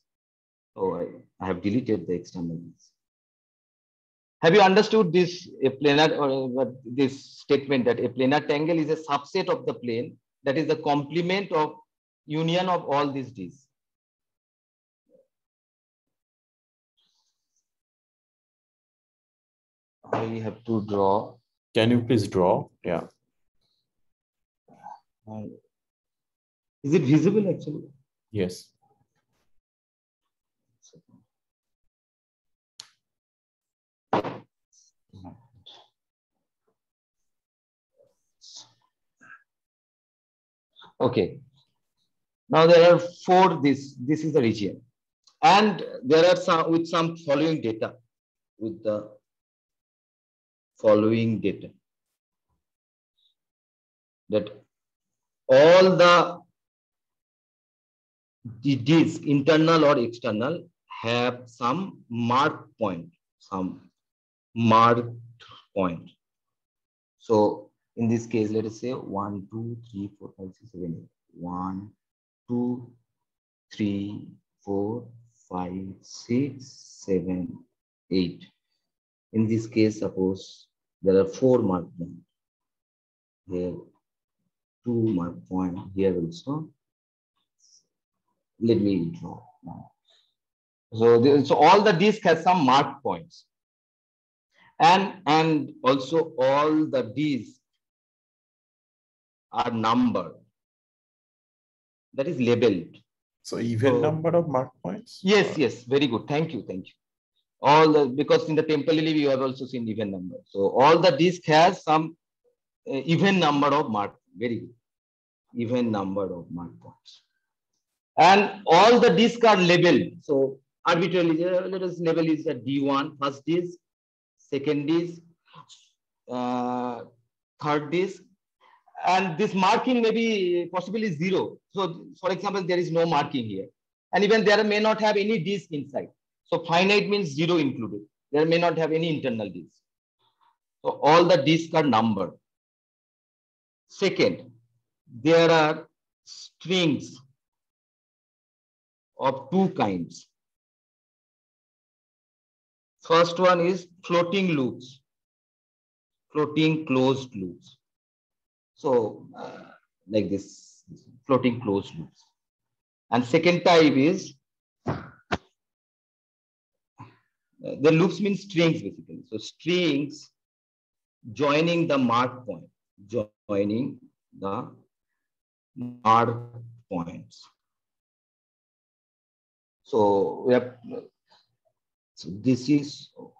So I, I have deleted the externals. Have you understood this a planar or uh, this statement that a planar tangle is a subset of the plane that is the complement of union of all these D's. I have to draw. Can you please draw? Yeah. Is it visible actually? Yes. Okay. Now there are four, this, this is the region. And there are some, with some following data, with the following data. That all the, the disk, internal or external, have some mark point, some marked point. So in this case, let us say 1, 2, 3, 4, 5, 6, 7, 8. 1, 2, 3, 4, 5, 6, 7, 8. In this case, suppose there are four mark points. Here, two mark point. Here also. Let me draw now. So, so all the disk has some mark points. And, and also all the Ds are numbered. That is labeled. So even so, number of mark points? Yes, or? yes. Very good. Thank you. Thank you. All the, because in the Temperley we have also seen even number. So all the disk has some uh, even number of mark. Very good. Even number of mark points. And all the disks are labeled. So arbitrarily, uh, let us label is a D1, first disk, second disk, uh, third disk, and this marking may be possibly zero. So for example, there is no marking here. And even there may not have any disk inside. So finite means zero included. There may not have any internal disk. So all the disks are numbered. Second, there are strings of two kinds. First one is floating loops, floating closed loops. So uh, like this, floating closed loops. And second type is, uh, the loops mean strings basically. So strings joining the mark point, joining the mark points. So we have, so this is, oh,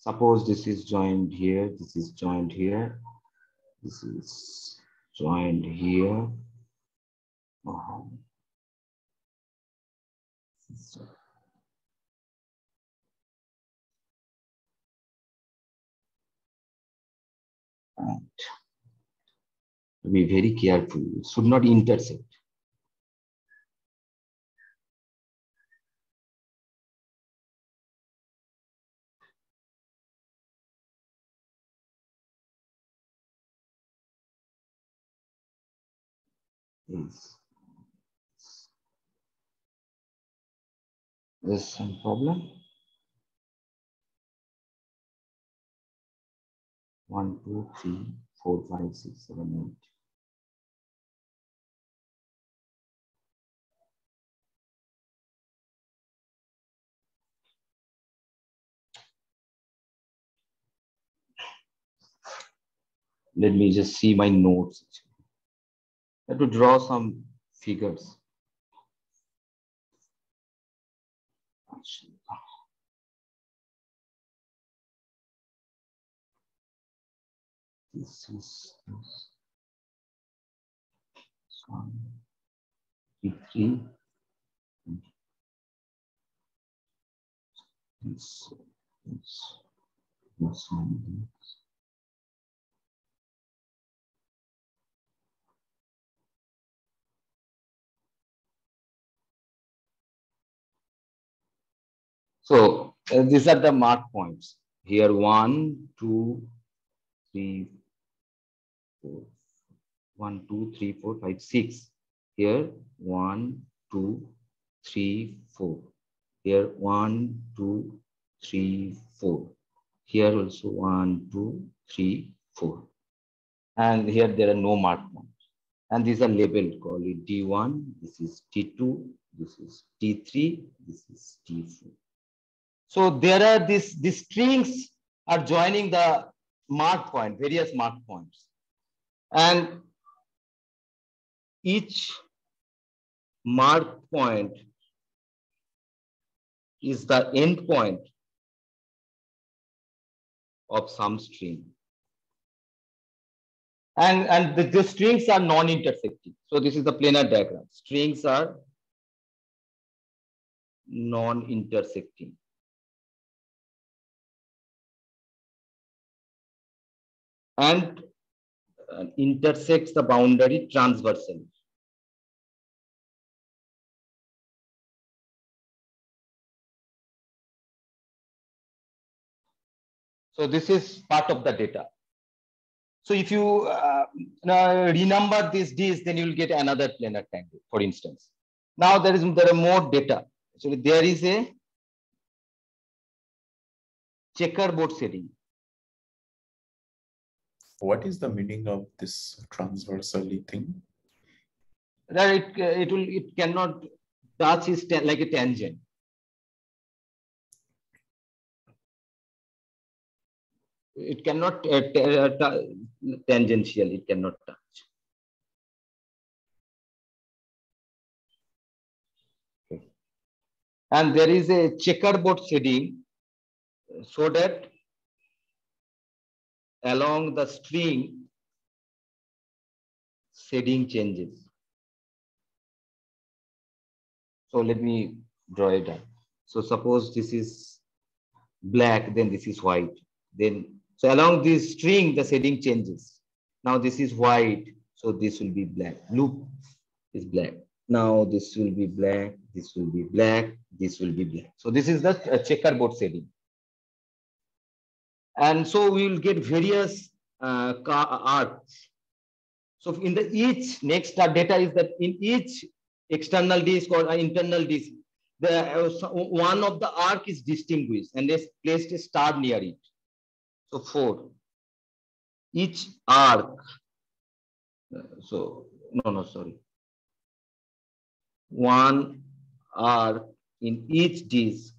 Suppose this is joined here, this is joined here, this is joined here. Uh -huh. And be very careful, it should not intersect. Hmm. is There's some problem. One, two, three, four, five, six, seven, eight. Let me just see my notes to draw some figures. This is one, three, this, this, this one, So uh, these are the mark points. Here one, two, three, four. One, two, three, four, five, six. Here one, two, three, four. Here one, two, three, four. Here also one, two, three, four. And here there are no mark points. And these are labeled, call it D1, this is T2, this is T3, this is T4. So there are these, these strings are joining the mark point, various mark points. And each mark point is the end point of some string. And, and the, the strings are non-intersecting. So this is the planar diagram. Strings are non-intersecting. And uh, intersects the boundary transversally. So this is part of the data. So if you uh, renumber these Ds, then you will get another planar tangle, for instance. Now there is there are more data. So there is a checkerboard setting what is the meaning of this transversally thing? that it, it will, it cannot touch is like a tangent. It cannot uh, uh tangential, it cannot touch. And there is a checkerboard shading so that along the string shading changes. So let me draw it up. So suppose this is black, then this is white. Then so along this string, the shading changes. Now this is white, so this will be black. Blue is black. Now this will be black, this will be black, this will be black. So this is the uh, checkerboard shading. And so we will get various uh, arcs. So in the each next data is that in each external disk or internal disk, the uh, one of the arc is distinguished and they placed a star near it. So four. Each arc. Uh, so no, no, sorry one arc in each disk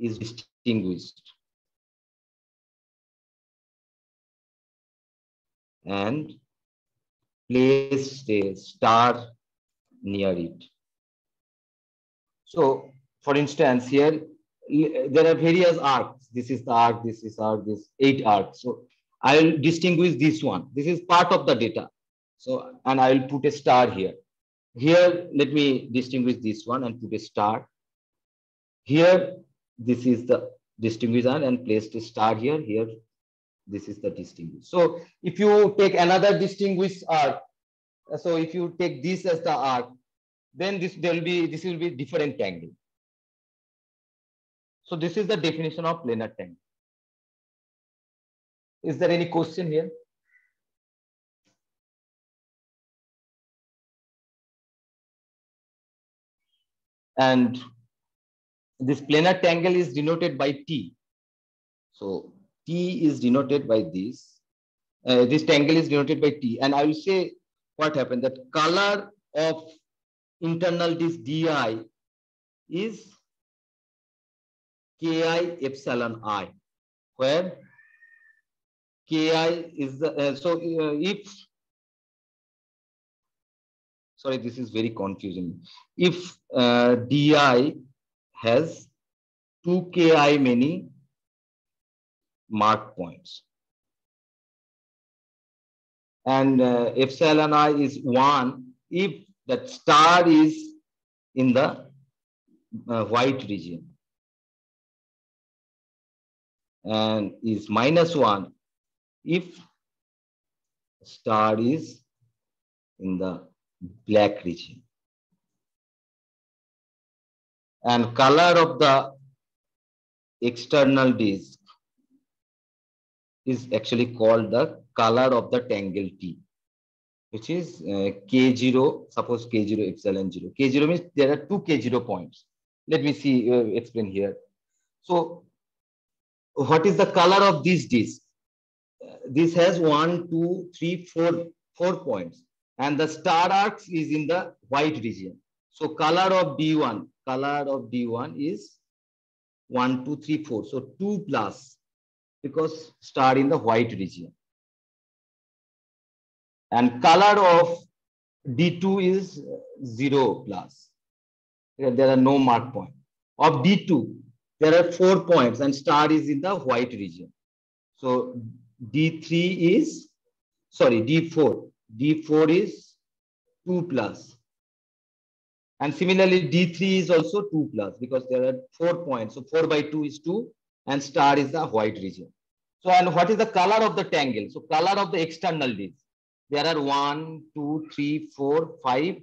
is distinguished. And place a star near it. So, for instance, here there are various arcs. This is the arc, this is arc, this eight arcs. So I will distinguish this one. This is part of the data. So, and I will put a star here. Here, let me distinguish this one and put a star. Here, this is the distinguisher and place a star here. Here, this is the distinguish. So if you take another distinguished arc, so if you take this as the arc, then this there will be this will be different angle. So this is the definition of planar tangle. Is there any question here? And this planar tangle is denoted by T. So T is denoted by this. Uh, this tangle is denoted by T. And I will say what happened that color of internal this DI is Ki epsilon I, where Ki is the, uh, so uh, if sorry, this is very confusing. If uh, di has 2 ki many mark points and uh, epsilon i is 1 if that star is in the uh, white region and is minus 1 if star is in the black region. And color of the external disk is actually called the color of the tangle T, which is uh, K0, suppose K0 epsilon 0. K0 means there are two K0 points. Let me see, uh, explain here. So what is the color of this disk? Uh, this has one, two, three, four, four points and the star arcs is in the white region. So color of D1, color of D1 is 1, 2, 3, 4. So 2 plus because star in the white region. And color of D2 is 0 plus. There are no mark point. Of D2, there are four points and star is in the white region. So D3 is, sorry, D4 D4 is 2 plus. And similarly, D3 is also 2 plus because there are 4 points. So 4 by 2 is 2 and star is the white region. So and what is the color of the tangle? So color of the external disk. There are 1, 2, 3, 4, 5,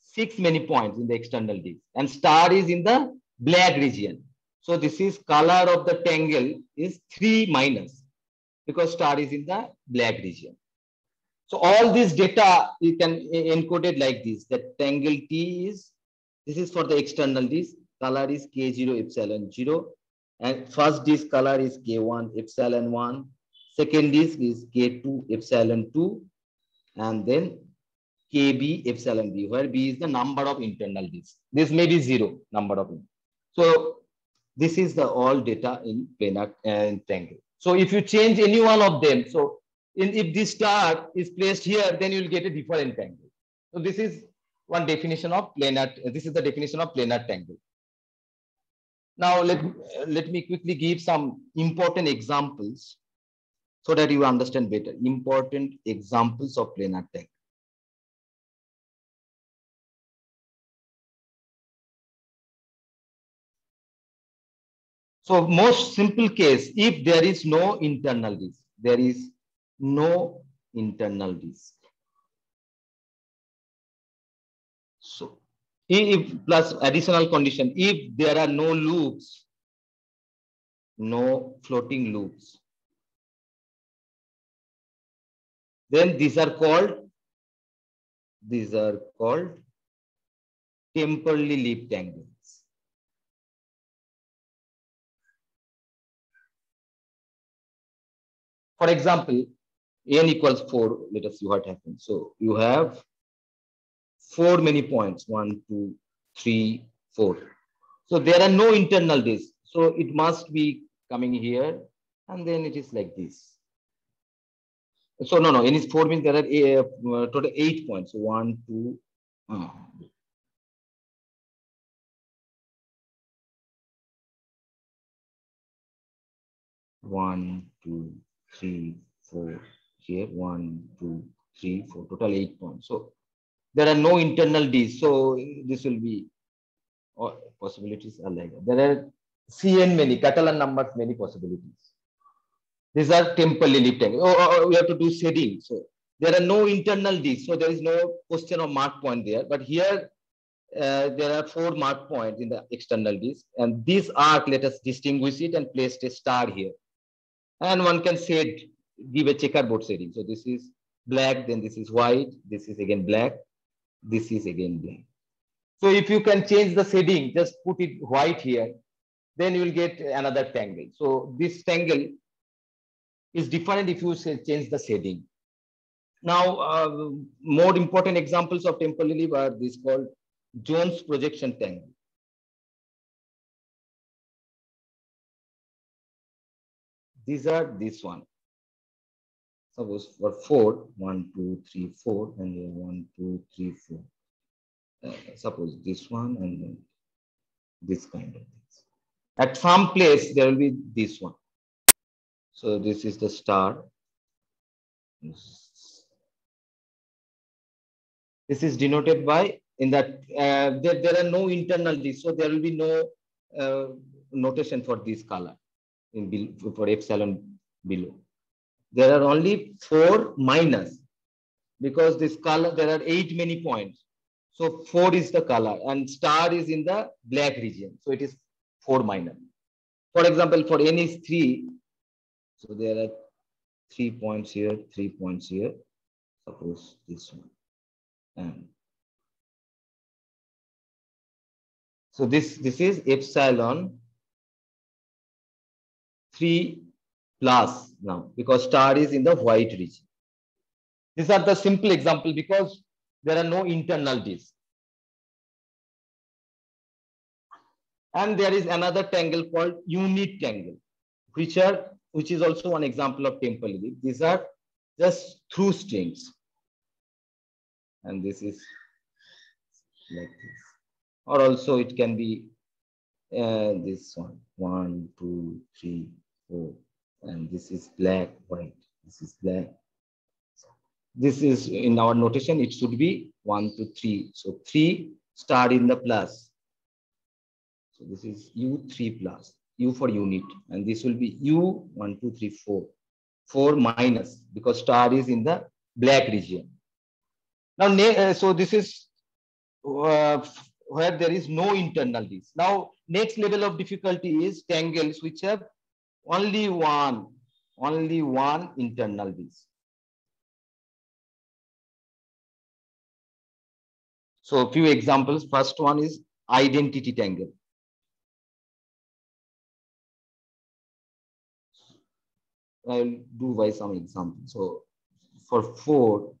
6 many points in the external disk. And star is in the black region. So this is color of the tangle is 3 minus because star is in the black region. So all this data you can encode it like this. That tangle T is, this is for the external disk, color is K0 epsilon 0. And first disk color is K1 epsilon 1. Second disk is K2 epsilon 2. And then KB epsilon B, where B is the number of internal disks. This may be zero number of. So this is the all data in planar and triangle. So if you change any one of them, so in, if this star is placed here, then you'll get a different triangle. So this is one definition of planar. This is the definition of planar tangle. Now let, let me quickly give some important examples so that you understand better. Important examples of planar tangle. So most simple case, if there is no internal disk, there is no internal disk. If plus additional condition, if there are no loops, no floating loops, then these are called, these are called Temperley-Lieb tangles. For example, n equals 4, let us see what happens. So you have four many points, one, two, three, four. So there are no internal disks. So it must be coming here and then it is like this. So no, no, in is 4 means there are a, uh, total 8 points. So 1, 2, uh, one, two, three, four. Here, one, two, three, four. Total eight points. So there are no internal D's. So this will be oh, possibilities are like that. There are Cn many, Catalan numbers, many possibilities. These are Temperley-Lieb Oh, oh, oh, we have to do shading. So there are no internal D's. So there is no question of mark point there. But here uh, there are four mark points in the external disk. And this arc, let us distinguish it and place a star here and one can shade, give a checkerboard shading. So this is black, then this is white, this is again black, this is again black. So if you can change the shading, just put it white here, then you will get another tangle. So this tangle is different if you change the shading. Now, uh, more important examples of Temperley are this called Jones projection tangle. These are this one. Suppose for four, one, two, three, four, and here one, two, three, four. Uh, suppose this one and then this kind of things. At some place, there will be this one. So this is the star. This is denoted by in that uh, there, there are no internal so there will be no uh, notation for this color in for epsilon below. There are only four minus because this color, there are eight many points. So four is the color and star is in the black region. So it is four minus. For example, for n is three, so there are three points here, three points here. Suppose this one. And so this, this is epsilon 3 plus now because star is in the white region. These are the simple example because there are no internal disks. And there is another tangle called unit tangle, which are which is also one example of Temperley. These are just through strings. And this is like this. Or also it can be uh, this one. One, two, three, four. And this is black, white. This is black. This is in our notation, it should be one to three. So three star in the plus. So this is U3 plus, U for unit. And this will be U one, two, three, four. Four minus because star is in the black region. Now, uh, so this is uh, where there is no internal disk. Now, next level of difficulty is tangles which have only one, only one internal disk. So a few examples. First one is identity tangle. I'll do by some example. So for four,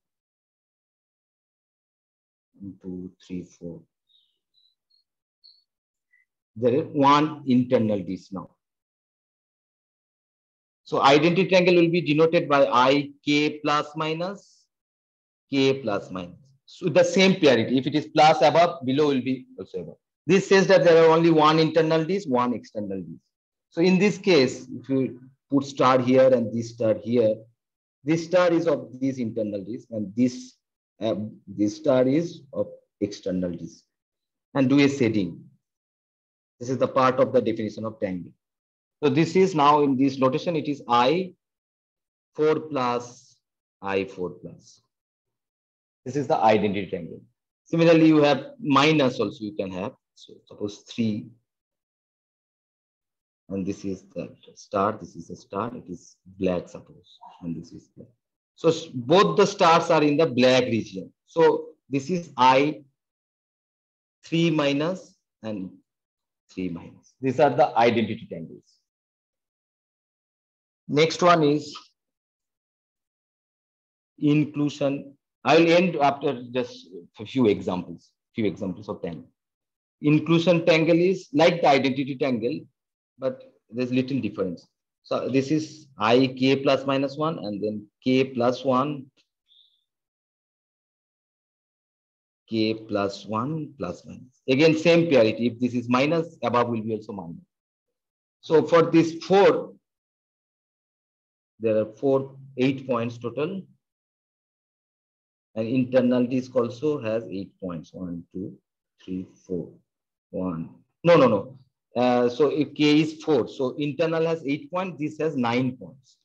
two, three, four. There is one internal disk now. So identity tangle will be denoted by i k plus minus k plus minus. So the same parity. If it is plus above, below will be also above. This says that there are only one internal disk, one external disk. So in this case, if you put star here and this star here, this star is of this internal disk and this uh, this star is of external disk. And do a shading. This is the part of the definition of tangle. So this is now in this notation, it is I 4 plus I 4 plus. This is the identity tangle. Similarly, you have minus also you can have. So suppose 3 and this is the star, this is a star, it is black suppose, and this is black. So both the stars are in the black region. So this is I 3 minus and 3 minus. These are the identity tangles. Next one is inclusion. I will end after just a few examples, few examples of tangle. Inclusion tangle is like the identity tangle, but there's little difference. So this is i k plus minus 1 and then k plus 1 k plus 1 plus minus. Again, same parity. If this is minus, above will be also minus. So for this 4, there are four, eight points total. And internal disk also has eight points. One, two, three, four. One. No, no, no. Uh, so if K is four, so internal has eight points, this has nine points.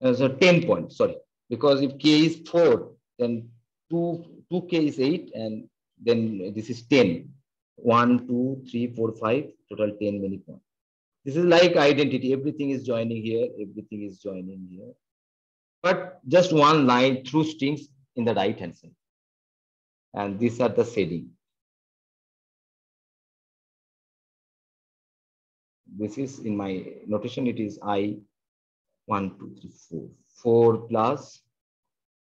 Uh, so 10 points, sorry. Because if K is four, then 2, 2K is eight, and then this is 10. 1, 2, 3, 4, 5, total 10 many points. This is like identity. Everything is joining here. Everything is joining here. But just one line through strings in the right hand side. And these are the shading. This is in my notation. It is I one, two, three, four. Four plus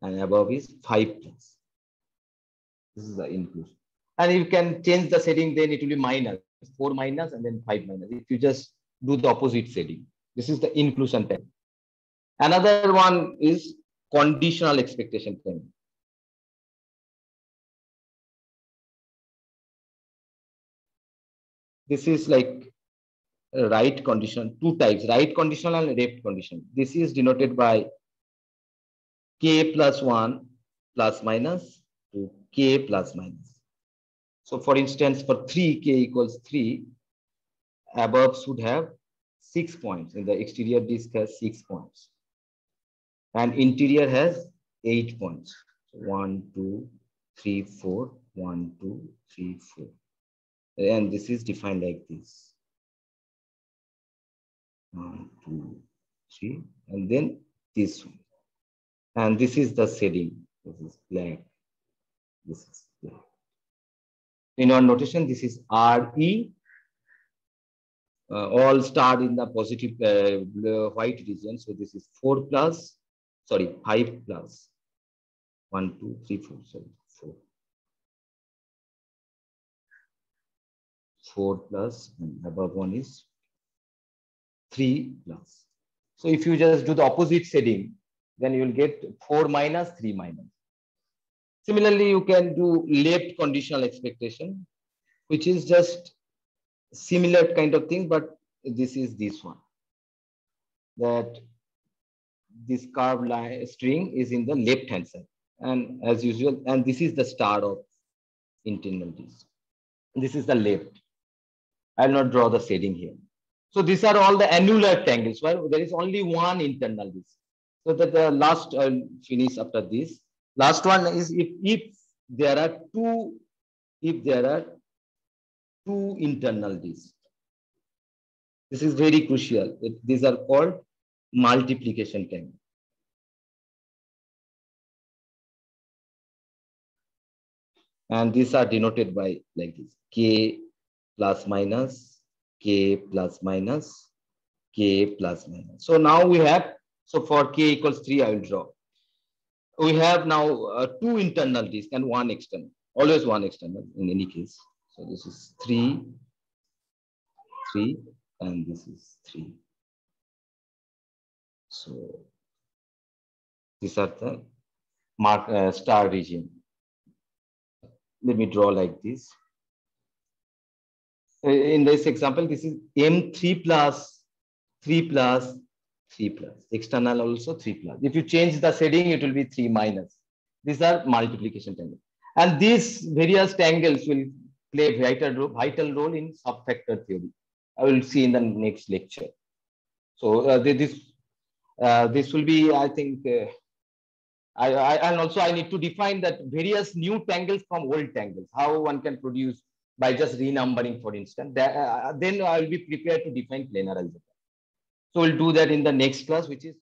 and above is five plus. This is the inclusion. And you can change the setting, then it will be minus. 4 minus and then 5 minus. If you just do the opposite setting, this is the inclusion time. Another one is conditional expectation time. This is like right condition, two types, right conditional and left condition. This is denoted by k plus 1 plus minus to k plus minus. So for instance, for 3, k equals 3, above should have 6 points. In the exterior disk has 6 points. And interior has 8 points. 1, 2, 3, 4, 1, 2, 3, 4. And this is defined like this. 1, 2, 3. And then this one. And this is the shading. This is black. This is in our notation, this is RE, uh, all starred in the positive uh, white region. So this is 4 plus, sorry, 5 plus. 1, 2, 3, 4, sorry, 4. 4 plus, and above one is 3 plus. So if you just do the opposite shading, then you will get 4 minus, 3 minus. Similarly, you can do left conditional expectation, which is just similar kind of thing, but this is this one. That this curved line string is in the left hand side. And as usual, and this is the star of internal disk. This is the left. I'll not draw the shading here. So these are all the annular tangles. Well, there is only one internal disk. So that the last I'll finish after this. Last one is if, if there are two, if there are two internal disks. This is very crucial. These are called multiplication time. And these are denoted by like this, k plus minus, k plus minus, k plus minus. So now we have, so for k equals 3, I will draw we have now uh, two internal disk and one external, always one external in any case. So this is three, three, and this is three. So these are the mark uh, star region. Let me draw like this. Uh, in this example, this is M3 plus 3 plus 3 plus. External also 3 plus. If you change the shading, it will be 3 minus. These are multiplication tangles. And these various tangles will play vital role, vital role in subfactor theory. I will see in the next lecture. So uh, this uh, this will be, I think, uh, I, I, and also I need to define that various new tangles from old tangles, how one can produce by just renumbering, for instance. That, uh, then I will be prepared to define planar algebra. So we'll do that in the next class, which is